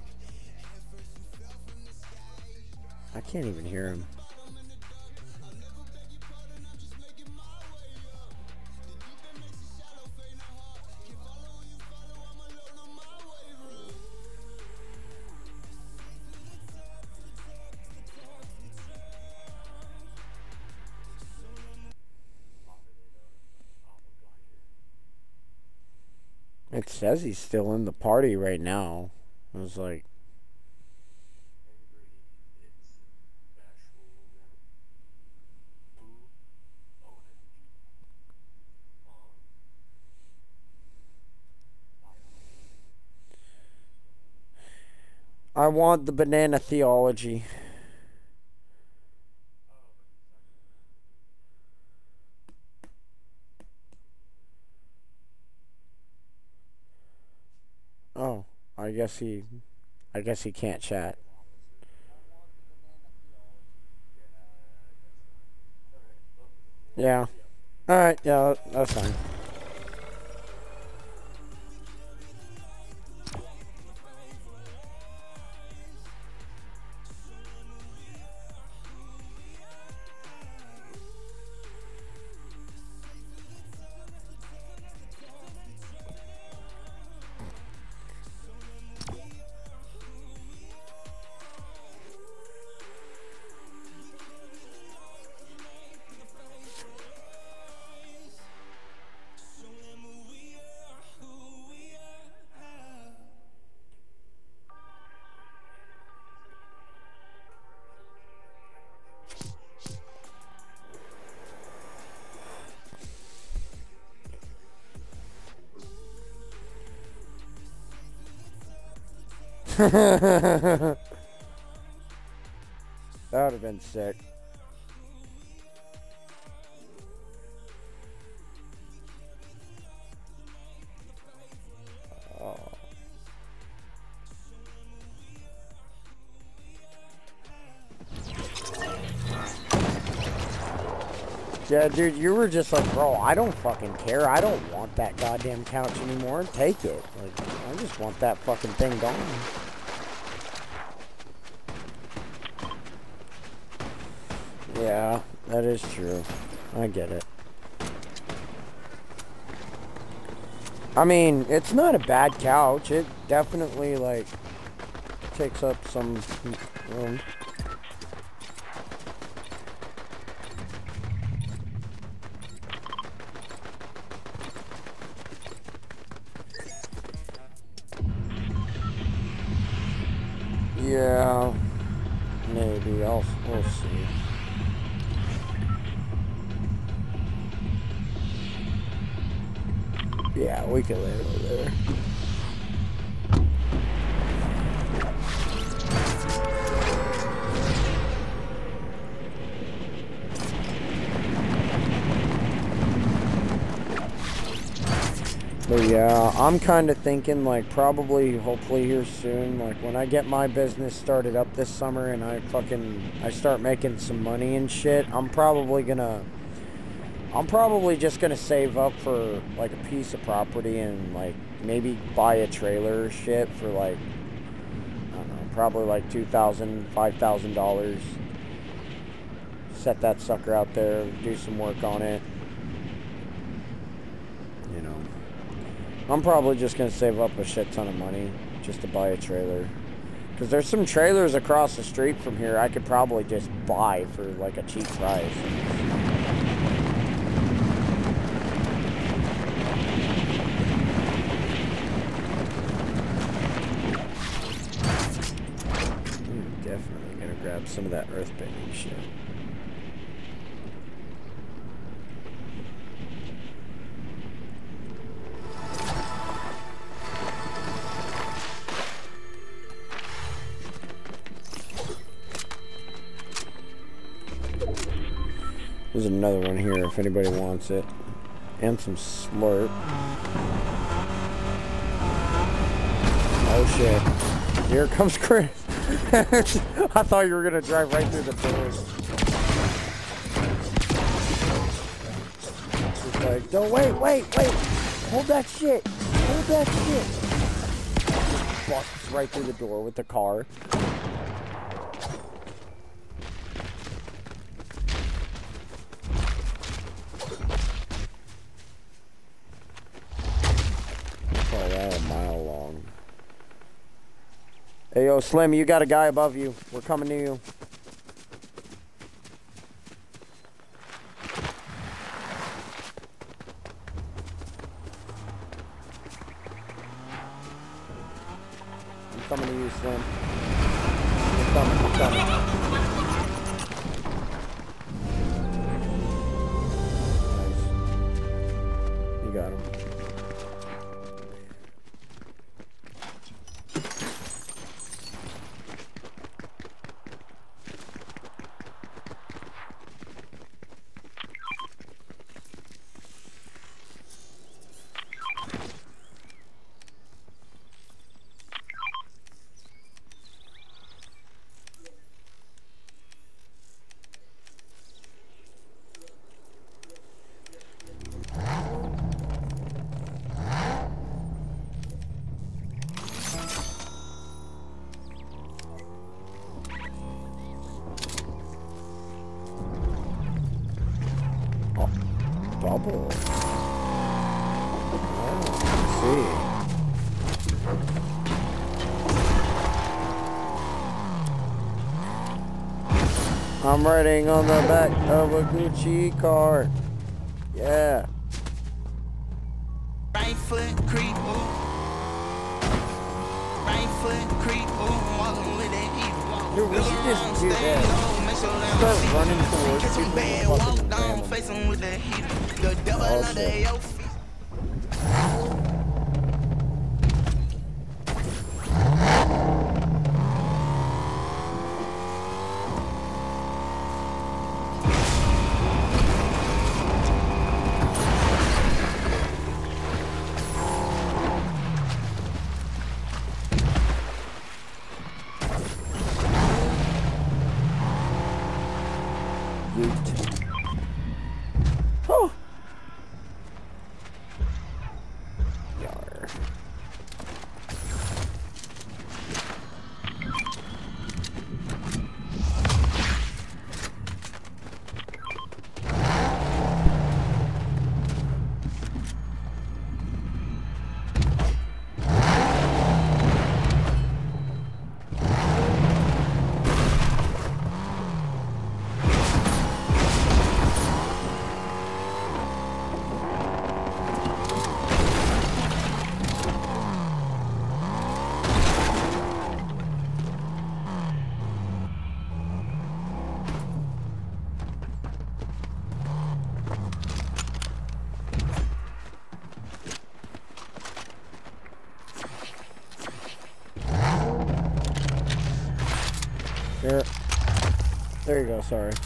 I can't even hear him. He's still in the party right now. I was like, I want the banana theology. Oh, I guess he, I guess he can't chat. Yeah. All right. Yeah, that's fine. that would have been sick. Oh. Yeah, dude, you were just like, bro, I don't fucking care. I don't want that goddamn couch anymore. Take it. Like, I just want that fucking thing gone. Yeah, that is true. I get it. I mean, it's not a bad couch. It definitely, like, takes up some room. I'm kind of thinking like probably, hopefully here soon, like when I get my business started up this summer and I fucking, I start making some money and shit, I'm probably gonna, I'm probably just gonna save up for like a piece of property and like maybe buy a trailer or shit for like, I don't know, probably like two thousand, five thousand dollars. Set that sucker out there, do some work on it. You know. I'm probably just going to save up a shit ton of money just to buy a trailer. Because there's some trailers across the street from here I could probably just buy for like a cheap price. Definitely going to grab some of that earthbending shit. Another one here if anybody wants it. And some slurp. Oh shit. Here comes Chris. I thought you were gonna drive right through the door. Just like, no, wait, wait, wait. Hold that shit. Hold that shit. Just busts right through the door with the car. Hey, yo, Slim, you got a guy above you. We're coming to you. I'm coming to you, Slim. We're coming, we're coming. I'm riding on the back of a Gucci car. Yeah. Right foot creep, ooh. Right foot creep, ooh. Walking with that heat. Dude, we should just do that. Start running towards people walk down, face with that. The devil under shit. your Oh, sorry.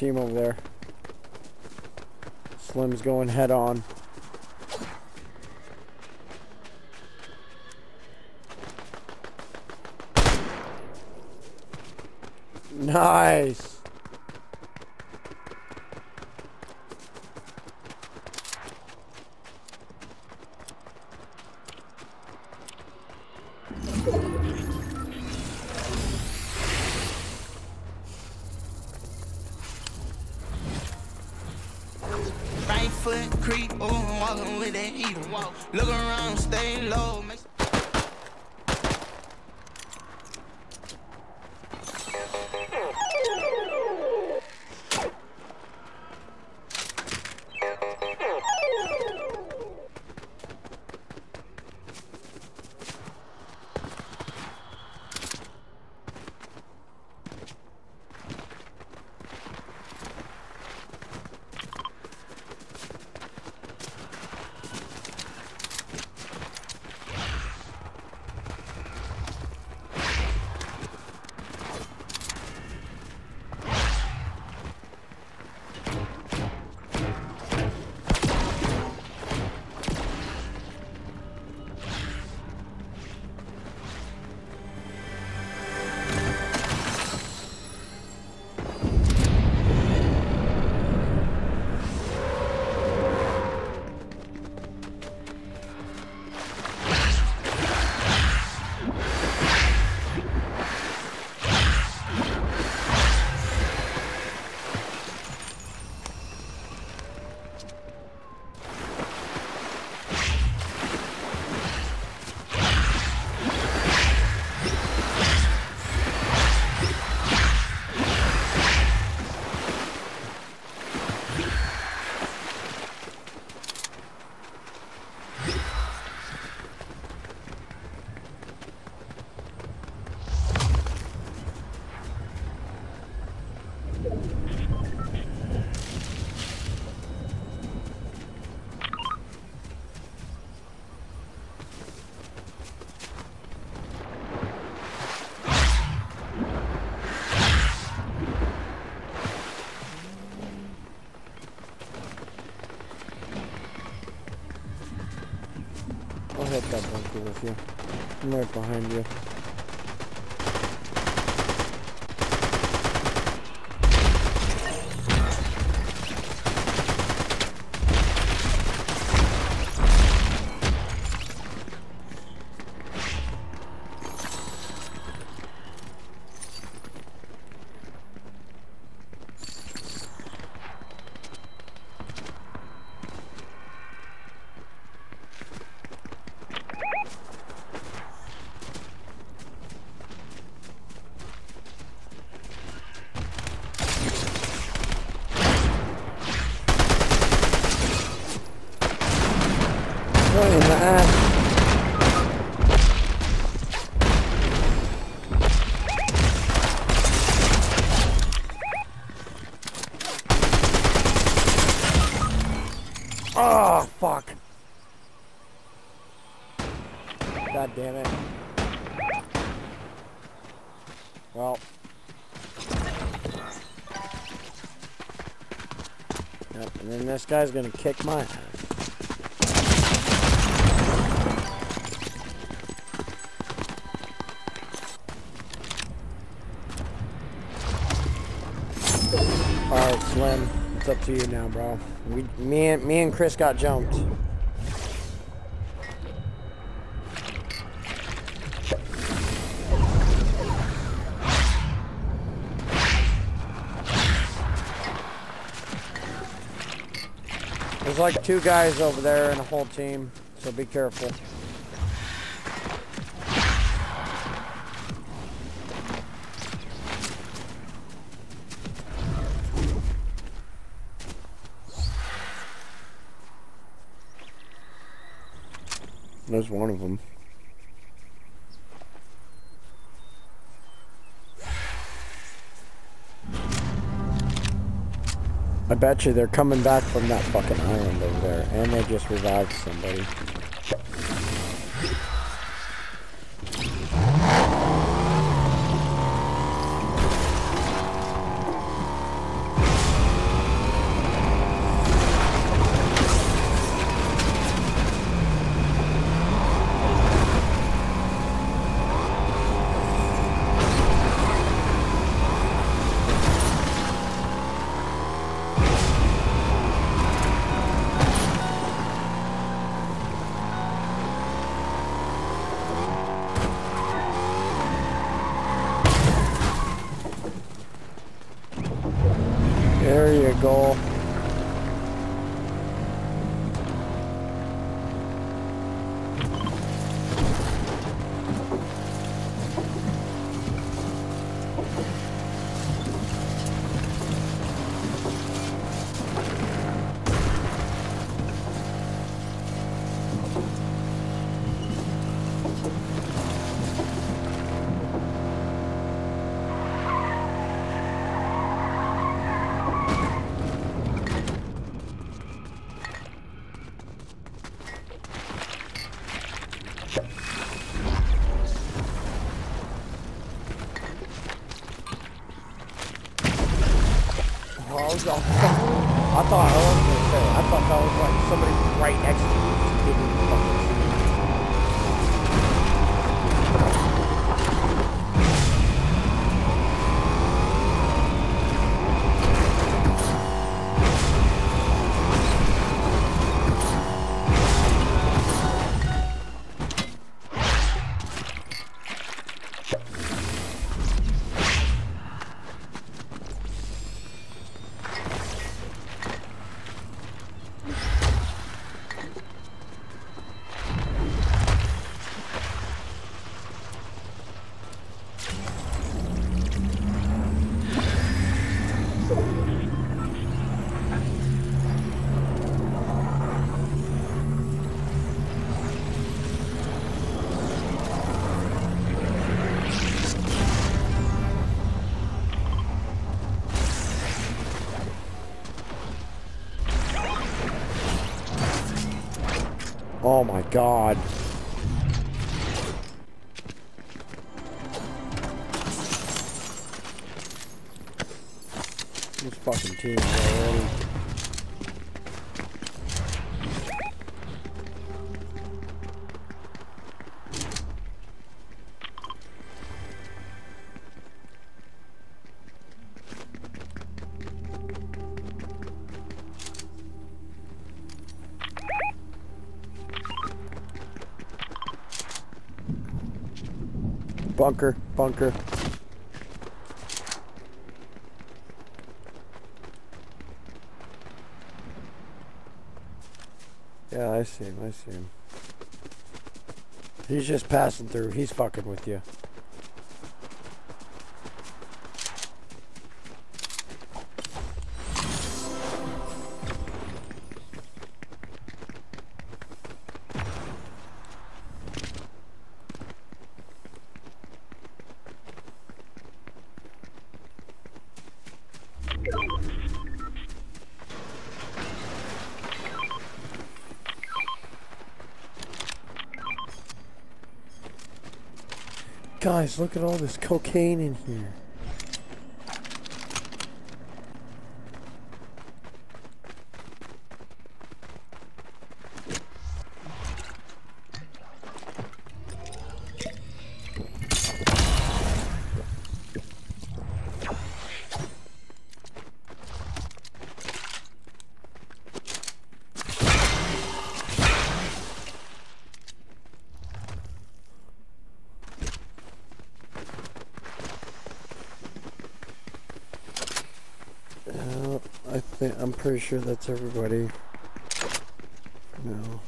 Team over there. Slim's going head on. With you. I'm right behind you. Ass. Oh, fuck. God damn it. Well. And then this guy's gonna kick my ass. To you now, bro. We, me and me and Chris got jumped. There's like two guys over there and a whole team, so be careful. Bet you they're coming back from that fucking island over there, and they just revived somebody. Oh, I Oh my god. Bunker, bunker. Yeah, I see him, I see him. He's just passing through. He's fucking with you. Guys, look at all this cocaine in here. Uh, I think I'm pretty sure that's everybody. No.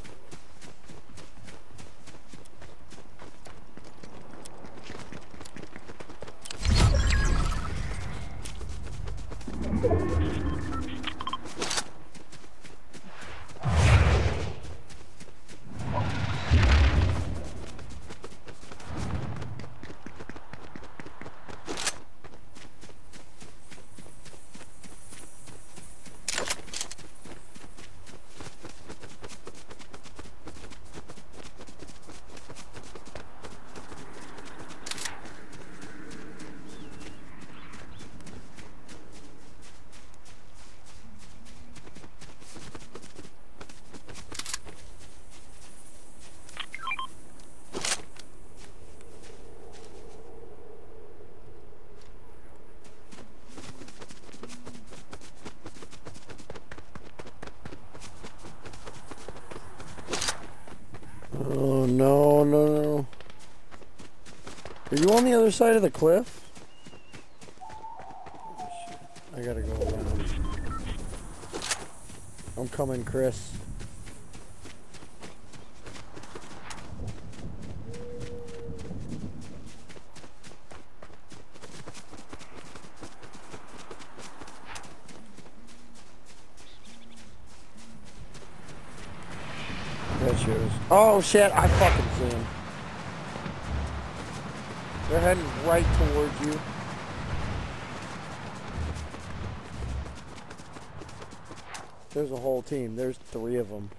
Oh no, no, no. Are you on the other side of the cliff? I gotta go around. I'm coming, Chris. Oh shit, I fucking right towards you. There's a whole team. There's three of them.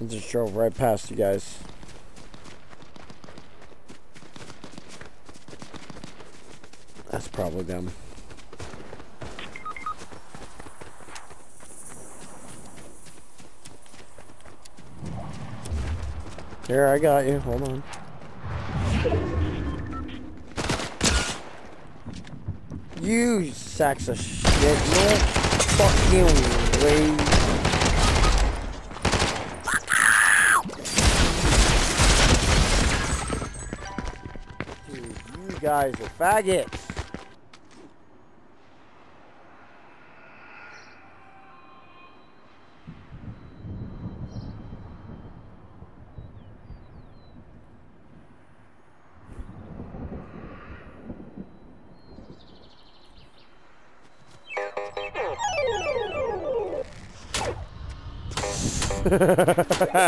I just drove right past you guys. That's probably them. Here, I got you. Hold on. You sacks of shit. No fucking way. Dude, you guys are faggots. Nice. Oh fuck.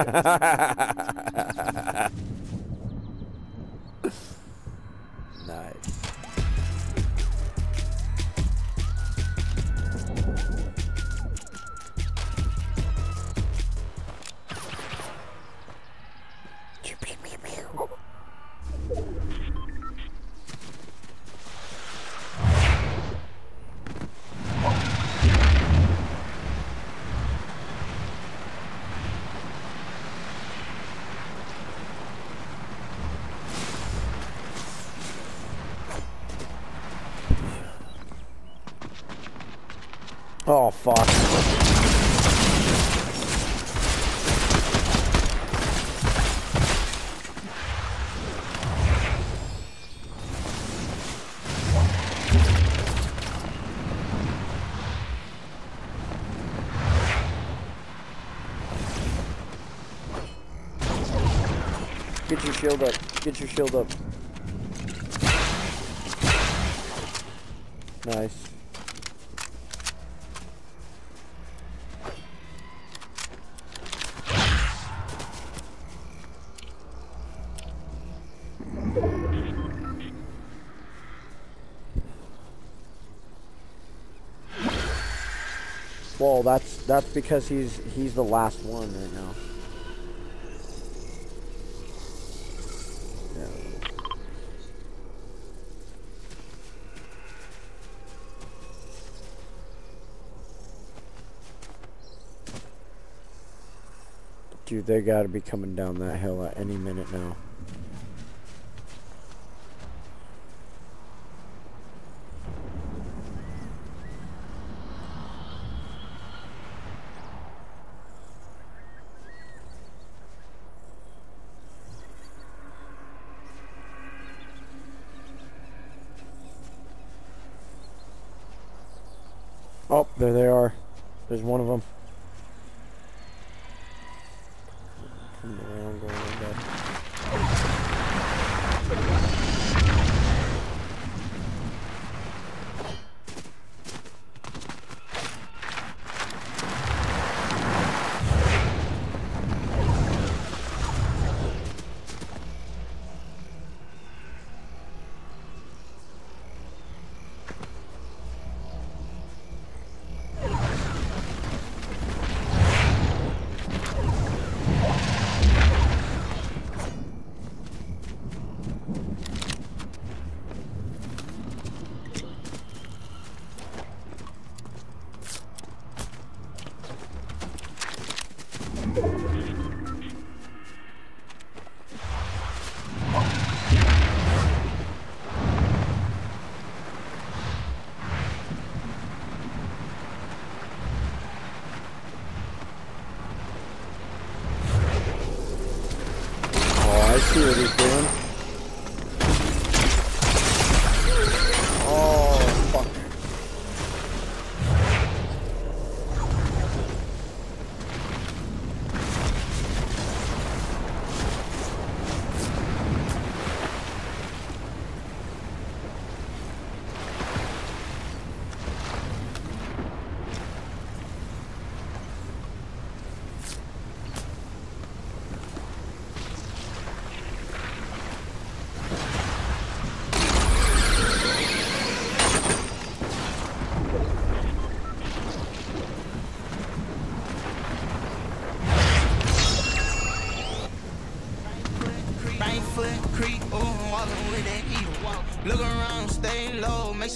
Shield up. Get your shield up. Nice. Well, that's that's because he's he's the last one right now. Yeah. They gotta be coming down that hill at any minute now.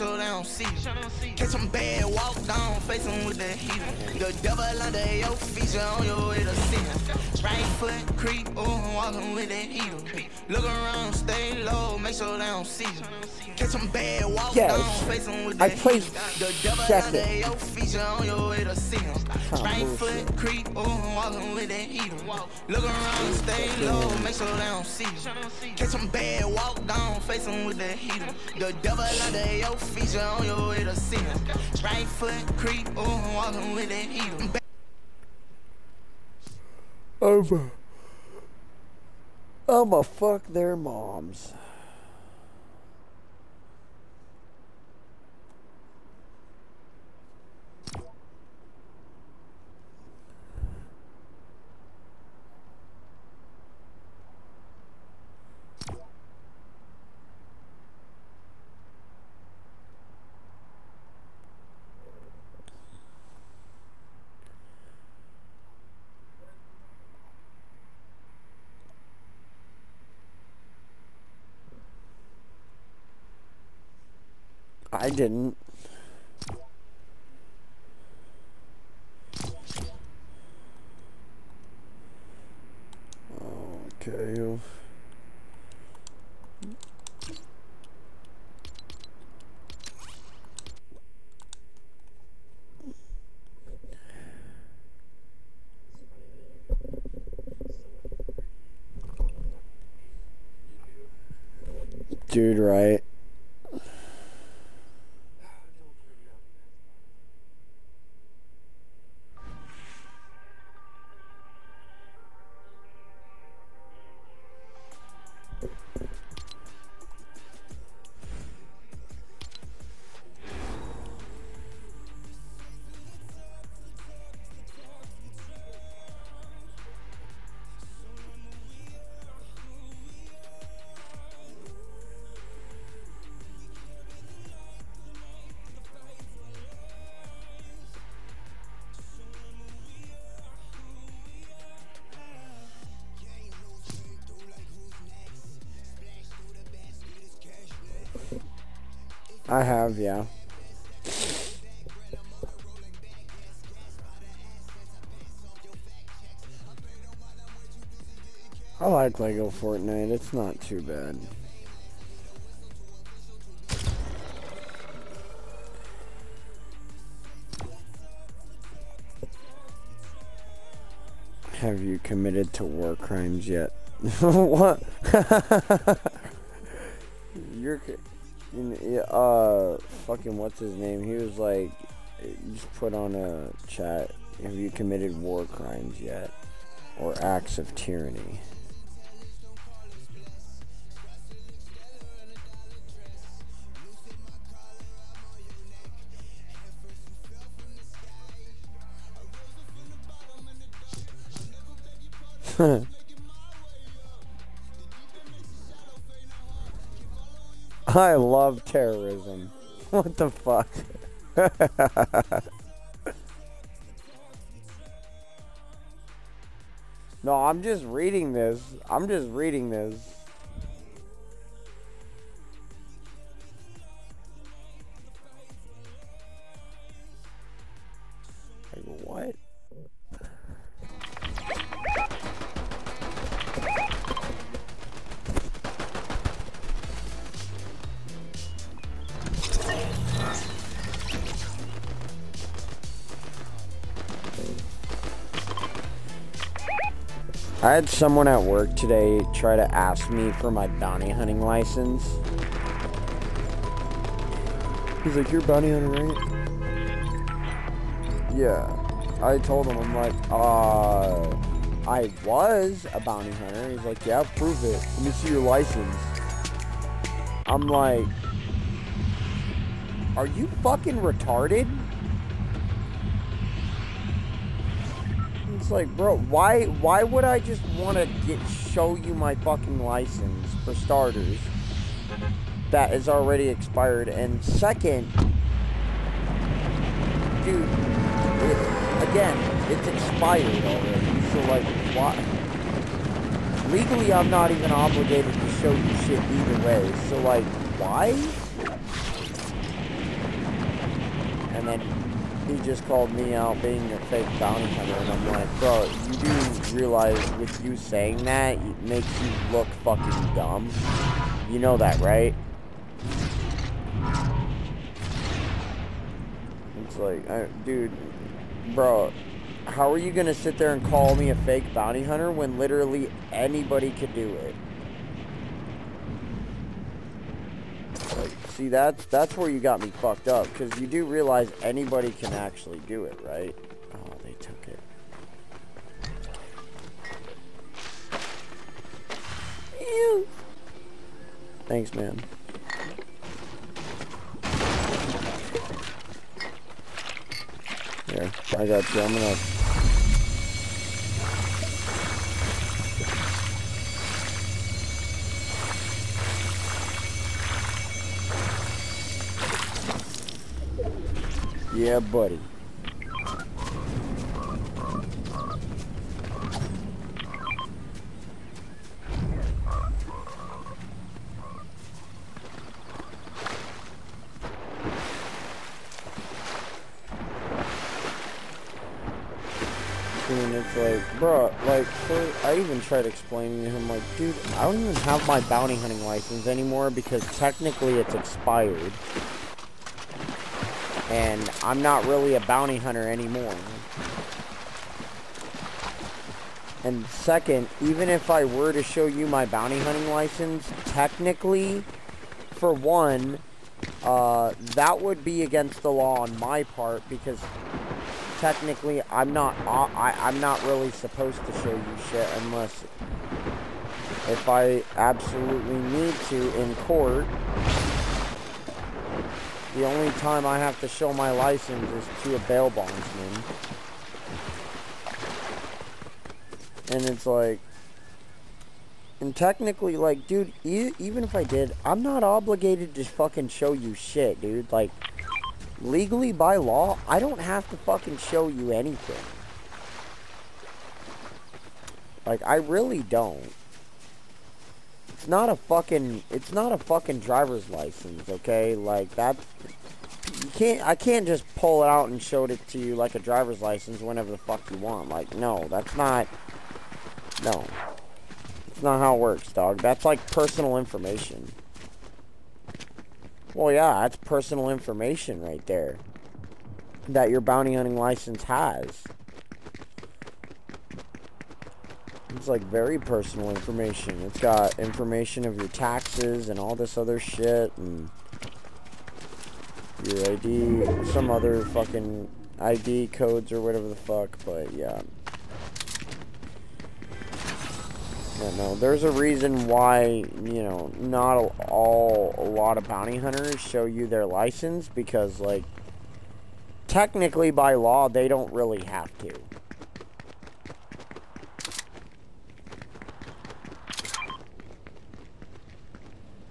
Make they don't see you. Catch them bad, walk down, face 'em with that heat. The devil under your feet, you on your way to sin. Right foot creep, ooh, walking with that heat. Look around, make sure they don't see you. Catch them bad, walk Yes. down, face 'em with I that played heat. The devil second. under your feet, you on your way to sin. Kinda Right bullshit. foot creep, ooh, walking with that heat. Look around, stay low, make sure they don't see you. Catch them bad, walk down, face 'em with that heater. The devil under your feet, you on your way to sin. Right foot creep, ooh, walking with that heater. Over. I'ma fuck their moms. I didn't. Okay. Dude, right? Yeah. I like Lego Fortnite. It's not too bad. Have you committed to war crimes yet? what? You're, uh, fucking what's his name? He was like, just put on a chat. Have you committed war crimes yet, or acts of tyranny? I love terrorism. What the fuck? no, I'm just reading this. I'm just reading this. Had someone at work today try to ask me for my bounty hunting license. He's like, you're bounty hunter, right? Yeah. I told him, I'm like, uh, I was a bounty hunter. He's like, yeah, prove it. Let me see your license. I'm like, are you fucking retarded? It's like, bro, why why would I just want to get show you my fucking license for starters? That is already expired, and second, dude, it, again, it's expired already. So like, why? Legally, I'm not even obligated to show you shit either way. So like, why? And then he just called me out being a fake bounty hunter, and I'm like, bro, you do realize with you saying that, it makes you look fucking dumb. You know that, right? It's like, I, dude, bro, how are you gonna sit there and call me a fake bounty hunter when literally anybody could do it? Like, see, that's that's where you got me fucked up, because you do realize anybody can actually do it, right? Oh, they took it. Ew. Thanks, man. Here, I got you. I'm gonna. Yeah, buddy. And it's like, bro, like, I even tried explaining to him, like, dude, I don't even have my bounty hunting license anymore because technically it's expired. And I'm not really a bounty hunter anymore. And second, even if I were to show you my bounty hunting license, technically, for one, uh, that would be against the law on my part because technically I'm not uh, I, I'm not really supposed to show you shit unless if I absolutely need to in court. The only time I have to show my license is to a bail bondsman. And it's like, and technically, like, dude, e even if I did, I'm not obligated to fucking show you shit, dude. Like, legally by law, I don't have to fucking show you anything. Like, I really don't. It's not a fucking it's not a fucking driver's license, okay? Like that you can't I can't just pull it out and show it to you like a driver's license whenever the fuck you want. Like no, that's not no. It's not how it works, dog. That's like personal information. Well, yeah, that's personal information right there that your bounty hunting license has. It's like very personal information. It's got information of your taxes and all this other shit and your ID, some other fucking ID codes or whatever the fuck, but yeah. Yeah, no, there's a reason why, you know, not all, a lot of bounty hunters show you their license because, like, technically by law, they don't really have to.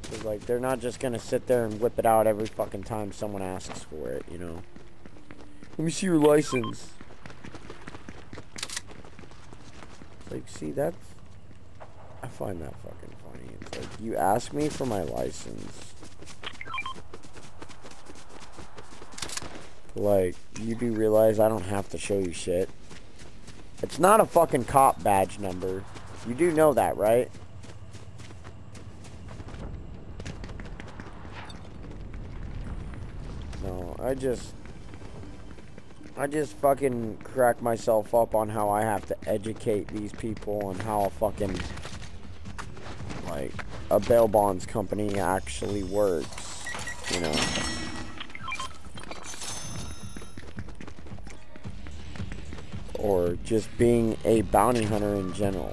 Cause like they're not just gonna sit there and whip it out every fucking time someone asks for it, you know. Let me see your license. It's like, see, that's I find that fucking funny. It's like you ask me for my license. Like, you do realize I don't have to show you shit. It's not a fucking cop badge number. You do know that, right? No, I just... I just fucking crack myself up on how I have to educate these people on how a fucking, like, a bail bonds company actually works, you know? Or just being a bounty hunter in general.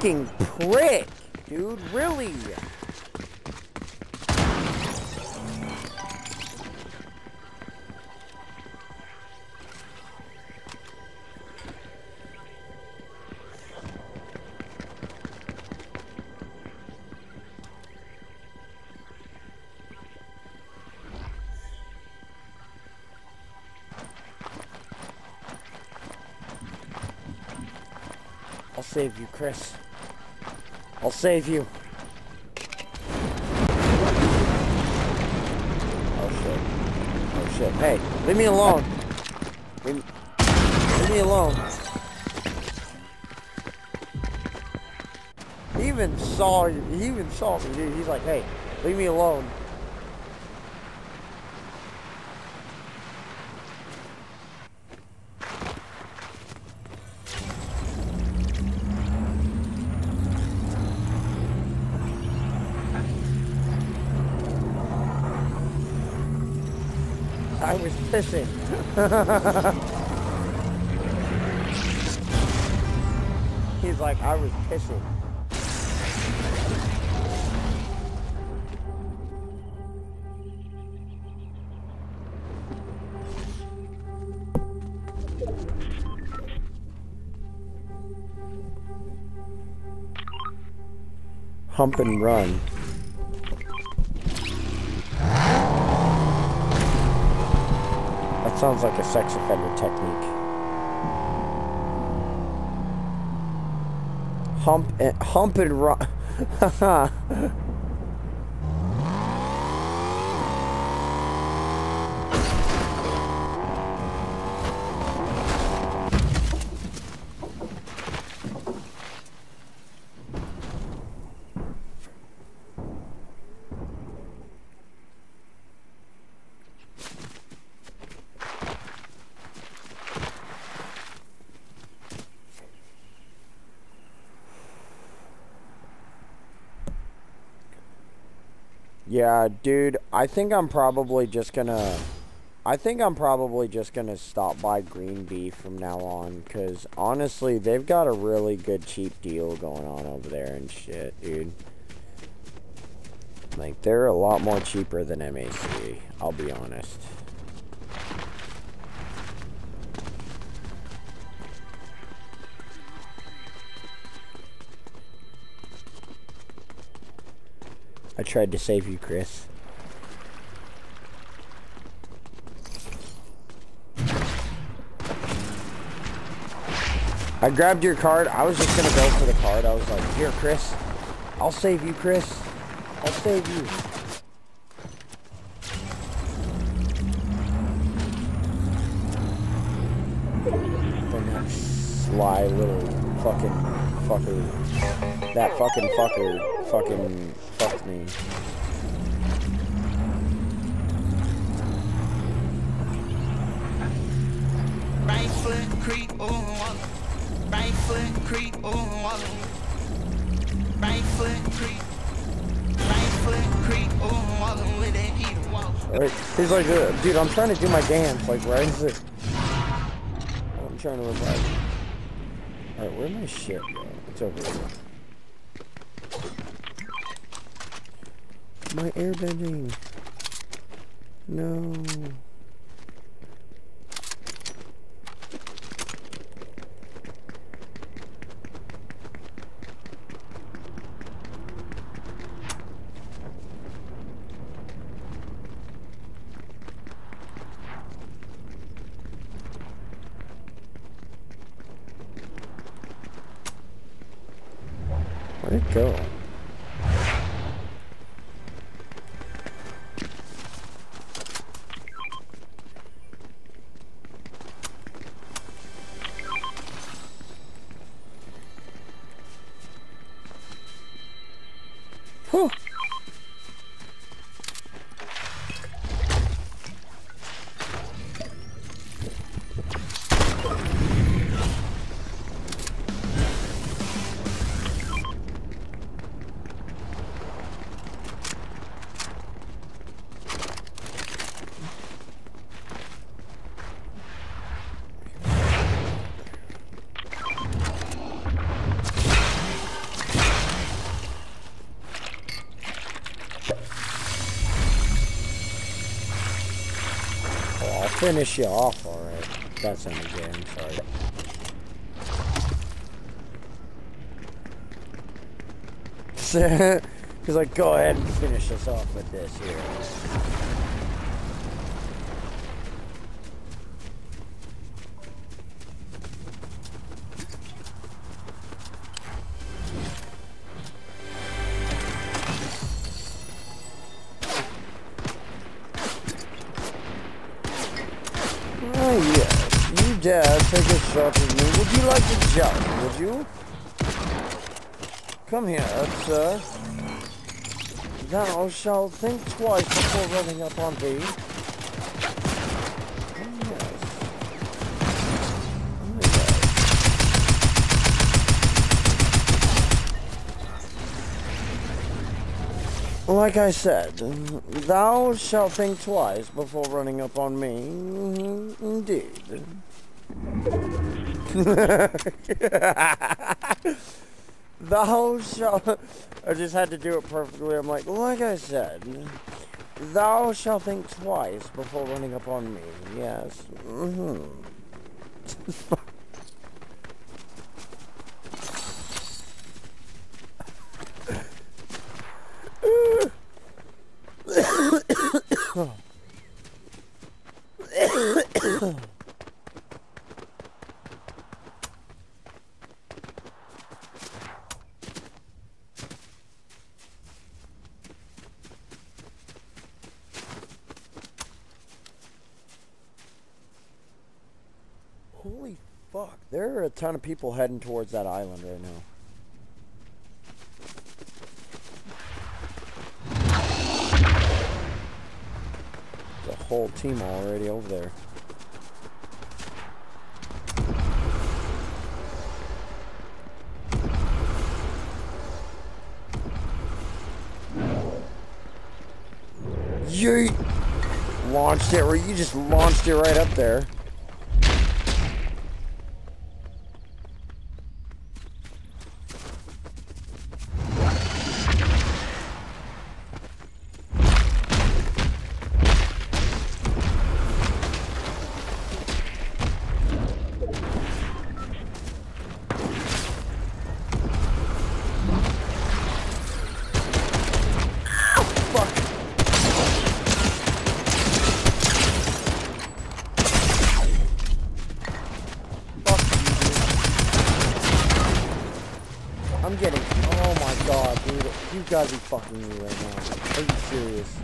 Fucking prick, dude. Really? I'll save you, Chris. I'll save you. Oh shit. Oh shit. Hey, leave me alone. Leave, leave me alone. He even saw he even saw me, dude. He's like, hey, leave me alone. Pissing. He's like, I was fishing. Hump and run. Sounds like a sex offender technique. Hump and hump and run. Yeah, dude, I think I'm probably just gonna... I think I'm probably just gonna stop by Green Bee from now on, because honestly, they've got a really good cheap deal going on over there and shit, dude. Like, they're a lot more cheaper than MAC, I'll be honest. I tried to save you, Chris. I grabbed your card. I was just gonna go for the card. I was like, here, Chris. I'll save you, Chris. I'll save you. Sly little fucking fucker. That fucking fucker fucking fucked me. Right foot creep, walk. Right foot creep, walk. Right foot creep. Right foot creep, ooh, walking with that heat walk. Alright, he's like, uh, dude, I'm trying to do my dance. Like, where is it? I'm trying to revive. Alright, where'd my shit go? It's over here. My airbending. No. Finish you off, alright. That's sounded good, I'm sorry. He's like, go ahead and finish us off with this here. Shalt think twice before running up on thee. Like I said, thou shalt think twice before running up on me. Indeed. thou shalt. I just had to do it perfectly. I'm like, like I said, thou shalt think twice before running up on me. Yes. Mm hmm Holy fuck. There are a ton of people heading towards that island right now. The whole team already over there. Yeet! Launched it, or you just launched it right up there. Fuck. Fuck you, dude. I'm getting. Oh my god, dude. You gotta be fucking me right now. Are you serious?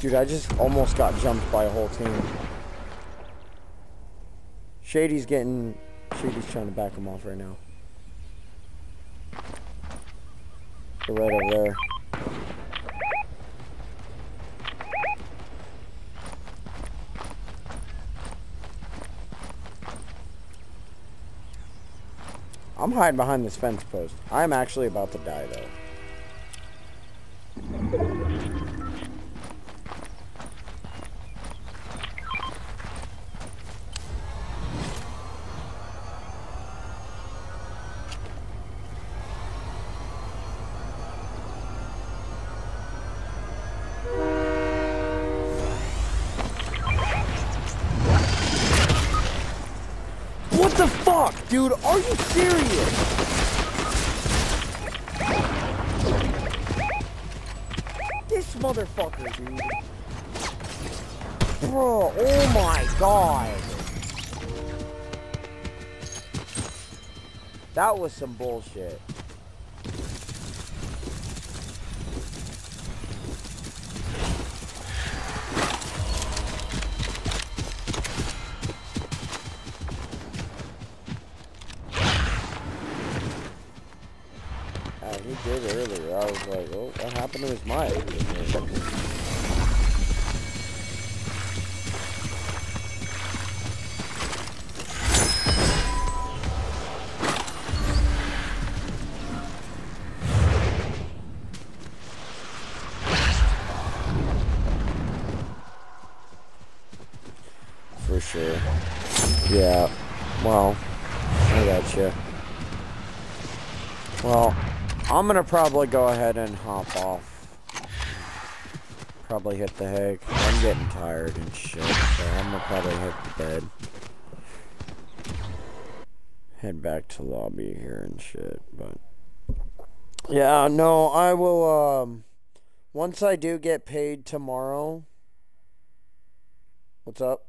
Dude, I just almost got jumped by a whole team. Shady's getting. Shady's trying to back him off right now. They're right over there. I'm hiding behind this fence post. I'm actually about to die though. That was some bullshit. He did earlier. I was like, oh, what happened to his mic? I'm gonna probably go ahead and hop off. Probably hit the hay. I'm getting tired and shit, so I'm gonna probably hit the bed. Head back to lobby here and shit, but yeah, no, I will. Um, once I do get paid tomorrow. What's up?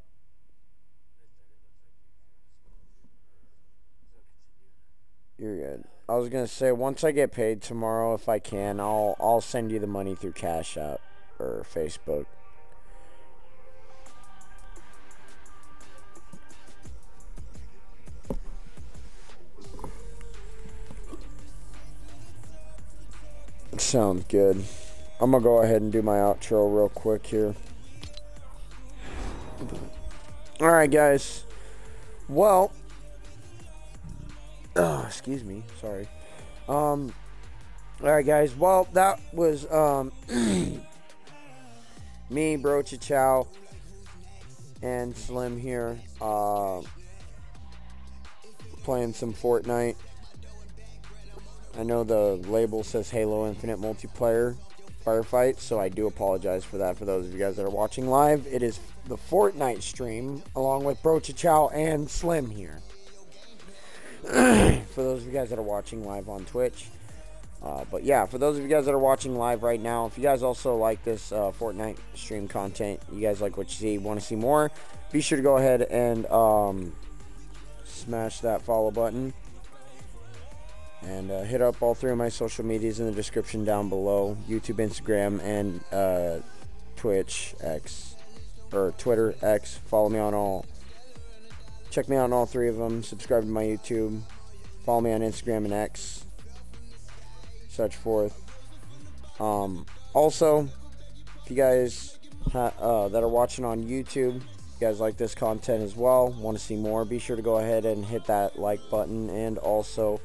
You're good. I was gonna say once I get paid tomorrow, if I can, I'll I'll send you the money through Cash App or Facebook. Sounds good. I'm gonna go ahead and do my outro real quick here. Alright, guys. Well, oh, excuse me. Sorry. Um, alright, guys. Well, that was um, me, Bro Chow, and Slim here. Uh, playing some Fortnite. I know the label says Halo Infinite Multiplayer Firefight, so I do apologize for that for those of you guys that are watching live. It is the Fortnite stream along with Bro Chow and Slim here. for those of you guys that are watching live on Twitch. Uh, but yeah, for those of you guys that are watching live right now, if you guys also like this uh, Fortnite stream content, you guys like what you see, want to see more, be sure to go ahead and um, smash that follow button. And uh, hit up all three of my social medias in the description down below YouTube, Instagram, and uh, Twitch, X, or Twitter, X. Follow me on all. Check me out on all three of them. Subscribe to my YouTube. Follow me on Instagram and X. Such forth. Um, also, if you guys ha- uh, that are watching on YouTube, you guys like this content as well, want to see more, be sure to go ahead and hit that like button and also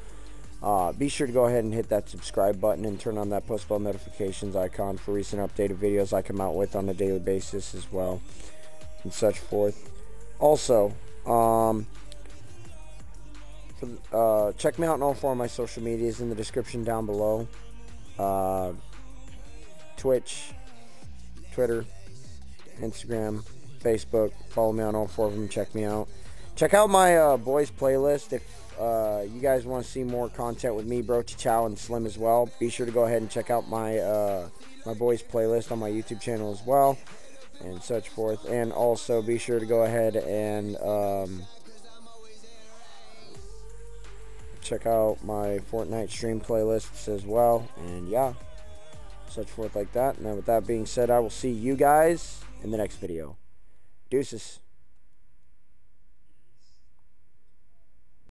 uh, be sure to go ahead and hit that subscribe button and turn on that post bell notifications icon for recent updated videos I come out with on a daily basis as well and such forth. Also, um, uh, check me out on all four of my social medias in the description down below. Uh, Twitch, Twitter, Instagram, Facebook. Follow me on all four of them. Check me out. Check out my uh, boys playlist if uh, you guys want to see more content with me, Bro Chow, and Slim as well. Be sure to go ahead and check out my uh, my boys playlist on my YouTube channel as well, and such forth. And also be sure to go ahead and um, check out my Fortnite stream playlists as well. And yeah, such forth like that. And then with that being said, I will see you guys in the next video. Deuces.